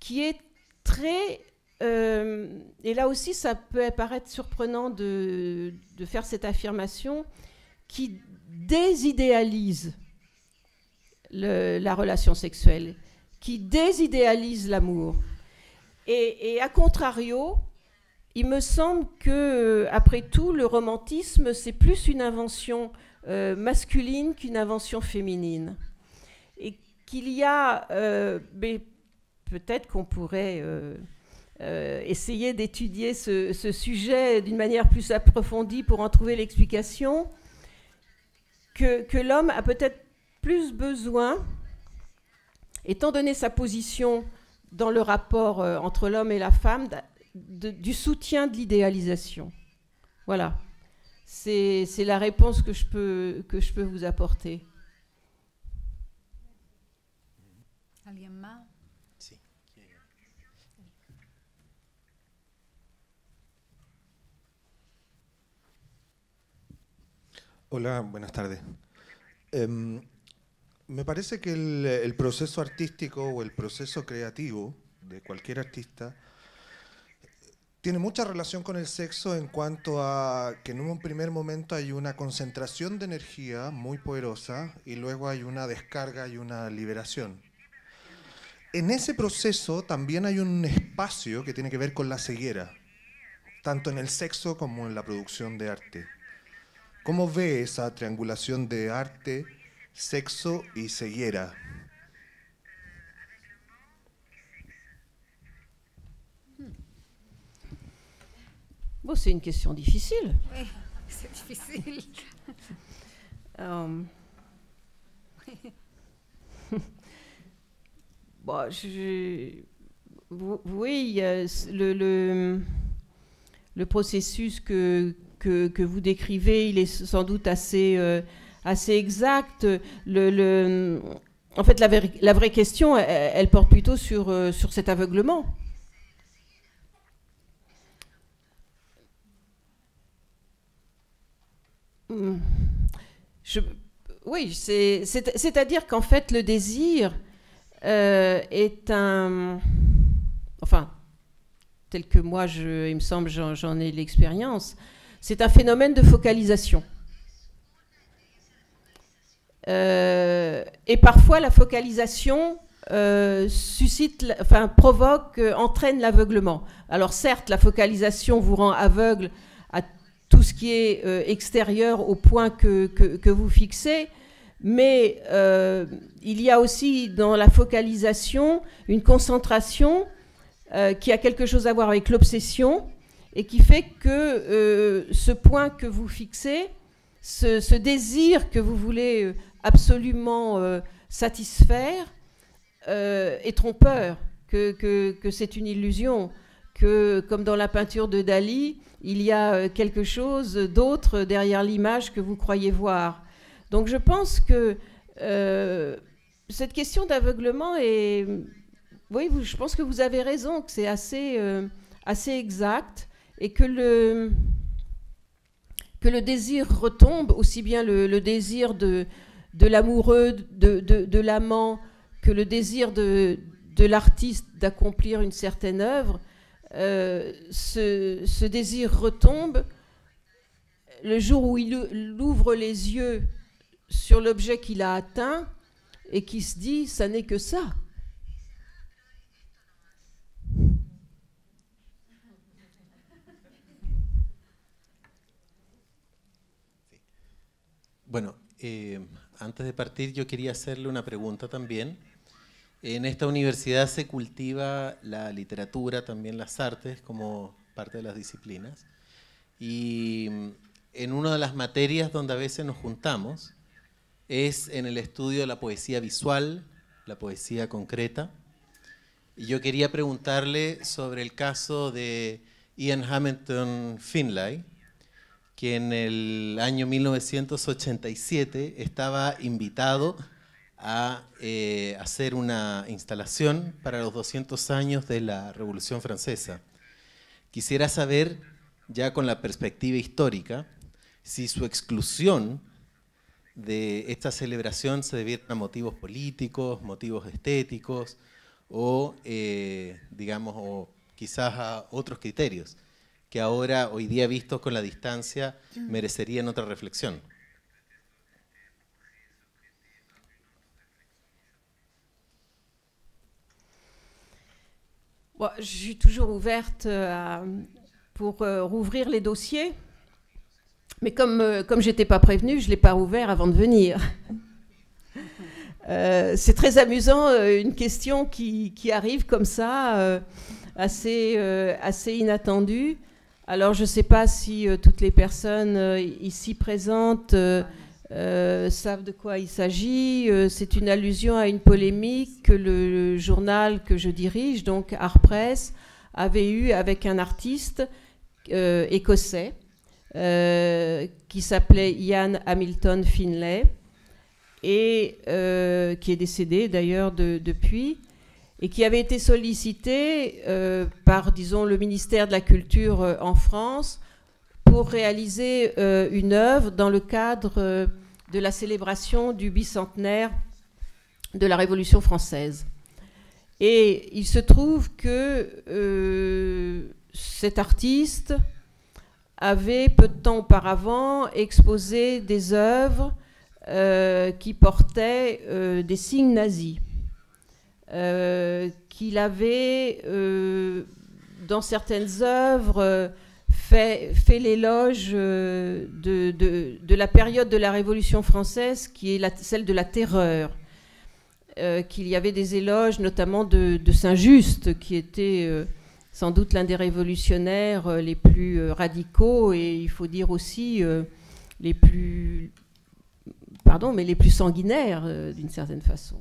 qui est très... et là aussi ça peut paraître surprenant de, de faire cette affirmation, qui désidéalise la relation sexuelle, qui désidéalise l'amour. Et, à contrario, il me semble que, après tout, le romantisme, c'est plus une invention euh, masculine qu'une invention féminine. Et qu'il y a, euh, peut-être qu'on pourrait euh, essayer d'étudier ce, sujet d'une manière plus approfondie pour en trouver l'explication que, l'homme a peut-être plus besoin, étant donné sa position dans le rapport euh, entre l'homme et la femme, du soutien de l'idéalisation. Voilà. C'est la réponse que je peux, que je peux vous apporter. Hola, buenas tardes. Em, me parece que el, proceso artístico o el proceso creativo de cualquier artista tiene mucha relación con el sexo en cuanto a que en un primer momento hay una concentración de energía muy poderosa y luego hay una descarga y una liberación. En ese proceso también hay un espacio que tiene que ver con la ceguera, tanto en el sexo como en la producción de arte. ¿Cómo ve esa triangulación de arte, sexo y ceguera? Bon, c'est une question difficile. Oui, c'est difficile. um, bon, je, oui, le, le, le processus que, que, vous décrivez, il est sans doute assez, euh, assez exact. En fait, la, vraie question, elle, porte plutôt sur, euh, sur cet aveuglement. Oui, c'est-à-dire qu'en fait, le désir euh, est un... Enfin, tel que moi, je, il me semble, j'en ai l'expérience, c'est un phénomène de focalisation. et parfois la focalisation suscite, enfin, provoque, entraîne l'aveuglement. Alors certes, la focalisation vous rend aveugle à tout ce qui est extérieur au point que, vous fixez, mais euh, il y a aussi dans la focalisation une concentration euh, qui a quelque chose à voir avec l'obsession et qui fait que euh, ce point que vous fixez, ce, désir que vous voulez absolument satisfaire est trompeur, que, c'est une illusion, que comme dans la peinture de Dali, il y a quelque chose d'autre derrière l'image que vous croyez voir. Donc je pense que euh, cette question d'aveuglement est... Oui, je pense que vous avez raison, que c'est euh, assez exact et que le, désir retombe, aussi bien le, désir de, l'amoureux, de, l'amant, que le désir de, l'artiste d'accomplir une certaine œuvre, euh, ce, ce, désir retombe le jour où il ouvre les yeux sur l'objet qu'il a atteint et qui se dit ça n'est que ça. Eh, antes de partir yo quería hacerle una pregunta también. En esta universidad se cultiva la literatura, también las artes como parte de las disciplinas. Y mm, en una de las materias donde a veces nos juntamos, es en el estudio de la poesía visual, la poesía concreta. Y yo quería preguntarle sobre el caso de Ian Hamilton Finlay, que en el año 1987 estaba invitado a eh, hacer una instalación para los 200 años de la Revolución Francesa. Quisiera saber, ya con la perspectiva histórica, si su exclusión de esta celebración se debieron a motivos políticos, motivos estéticos o, eh, digamos, o quizás a otros criterios que ahora, hoy día vistos con la distancia, merecerían otra reflexión. je suis toujours ouverte pour euh, rouvrir les dossiers. Mais comme, euh, comme je n'étais pas prévenue, je ne l'ai pas ouvert avant de venir. Euh, c'est très amusant, euh, une question qui, qui arrive comme ça, assez, assez inattendue. Alors je ne sais pas si toutes les personnes ici présentes savent de quoi il s'agit. c'est une allusion à une polémique que le, journal que je dirige, donc Art Press, avait eu avec un artiste écossais euh, qui s'appelait Ian Hamilton Finlay et euh, qui est décédé d'ailleurs depuis et qui avait été sollicité euh, par, disons, le ministère de la Culture en France pour réaliser une œuvre dans le cadre de la célébration du bicentenaire de la Révolution française. Et il se trouve que cet artiste avait peu de temps auparavant exposé des œuvres euh, qui portaient euh, des signes nazis, euh, qu'il avait dans certaines œuvres fait, fait l'éloge de, la période de la Révolution française qui est celle de la terreur. qu'il y avait des éloges notamment de, Saint-Just qui était sans doute l'un des révolutionnaires euh, les plus euh, radicaux et il faut dire aussi euh, les plus, pardon, mais les plus sanguinaires d'une certaine façon.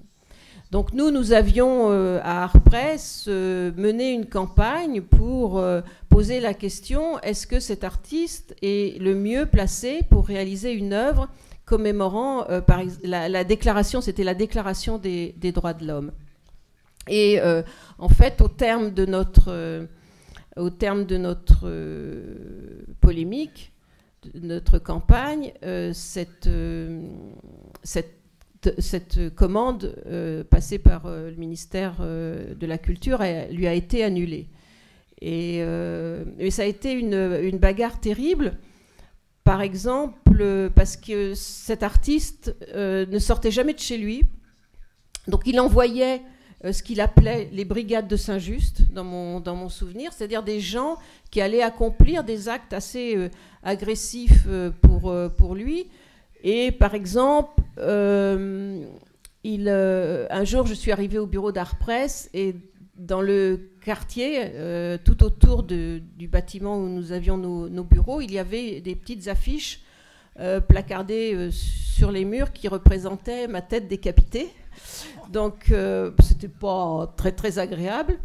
Donc nous, nous avions à Arpress mené une campagne pour poser la question est-ce que cet artiste est le mieux placé pour réaliser une œuvre commémorant la, déclaration, c'était la déclaration des droits de l'homme. Et euh, en fait, au terme de notre, euh, au terme de notre euh, polémique, de notre campagne, cette, cette, cette, commande passée par le ministère de la Culture lui a été annulée. Et, ça a été une, bagarre terrible. Par exemple, exemple, parce que cet artiste ne sortait jamais de chez lui. Donc il envoyait ce qu'il appelait les brigades de Saint-Just, dans mon, dans mon souvenir, c'est-à-dire des gens qui allaient accomplir des actes assez agressifs pour, pour lui. Et par exemple, il, un jour, je suis arrivée au bureau d'Art Presse et dans le quartier, euh, tout autour du bâtiment où nous avions nos, bureaux, il y avait des petites affiches euh, placardées euh, sur les murs qui représentaient ma tête décapitée. Donc, c'était pas très très agréable.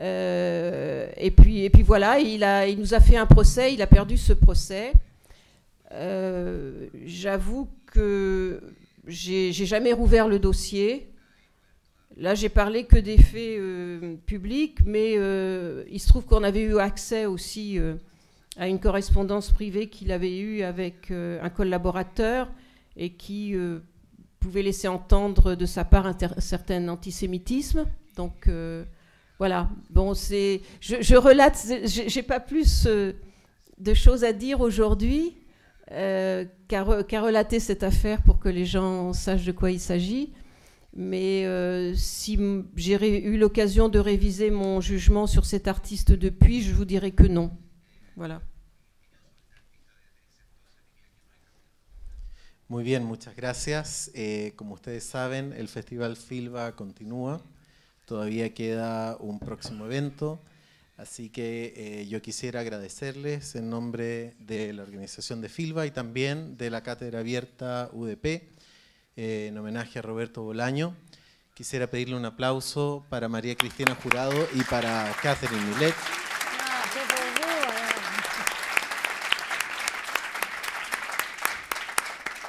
et puis et puis voilà, il a il nous a fait un procès. Il a perdu ce procès. J'avoue que j'ai jamais rouvert le dossier. Là, j'ai parlé que des faits euh, publics, mais euh, il se trouve qu'on avait eu accès aussi euh, à une correspondance privée qu'il avait eue avec un collaborateur et qui pouvait laisser entendre de sa part un certain antisémitisme. Donc voilà. Bon, c'est, je, je relate. J'ai pas plus de choses à dire aujourd'hui qu'à relater cette affaire pour que les gens sachent de quoi il s'agit. Mais euh, si j'ai eu l'occasion de réviser mon jugement sur cet artiste depuis, je vous dirais que non. Voilà. Muy bien, muchas gracias. Eh, como ustedes saben, el Festival Filba continúa. Todavía queda un próximo evento. Así que eh, yo quisiera agradecerles en nombre de la organización de Filba y también de la Cátedra Abierta UDP eh, en homenaje a Roberto Bolaño. Quisiera pedirle un aplauso para María Cristina Jurado y para Catherine Millet.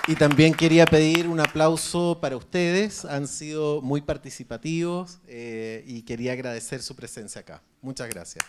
Y también quería pedir un aplauso para ustedes, han sido muy participativos eh, y quería agradecer su presencia acá. Muchas gracias.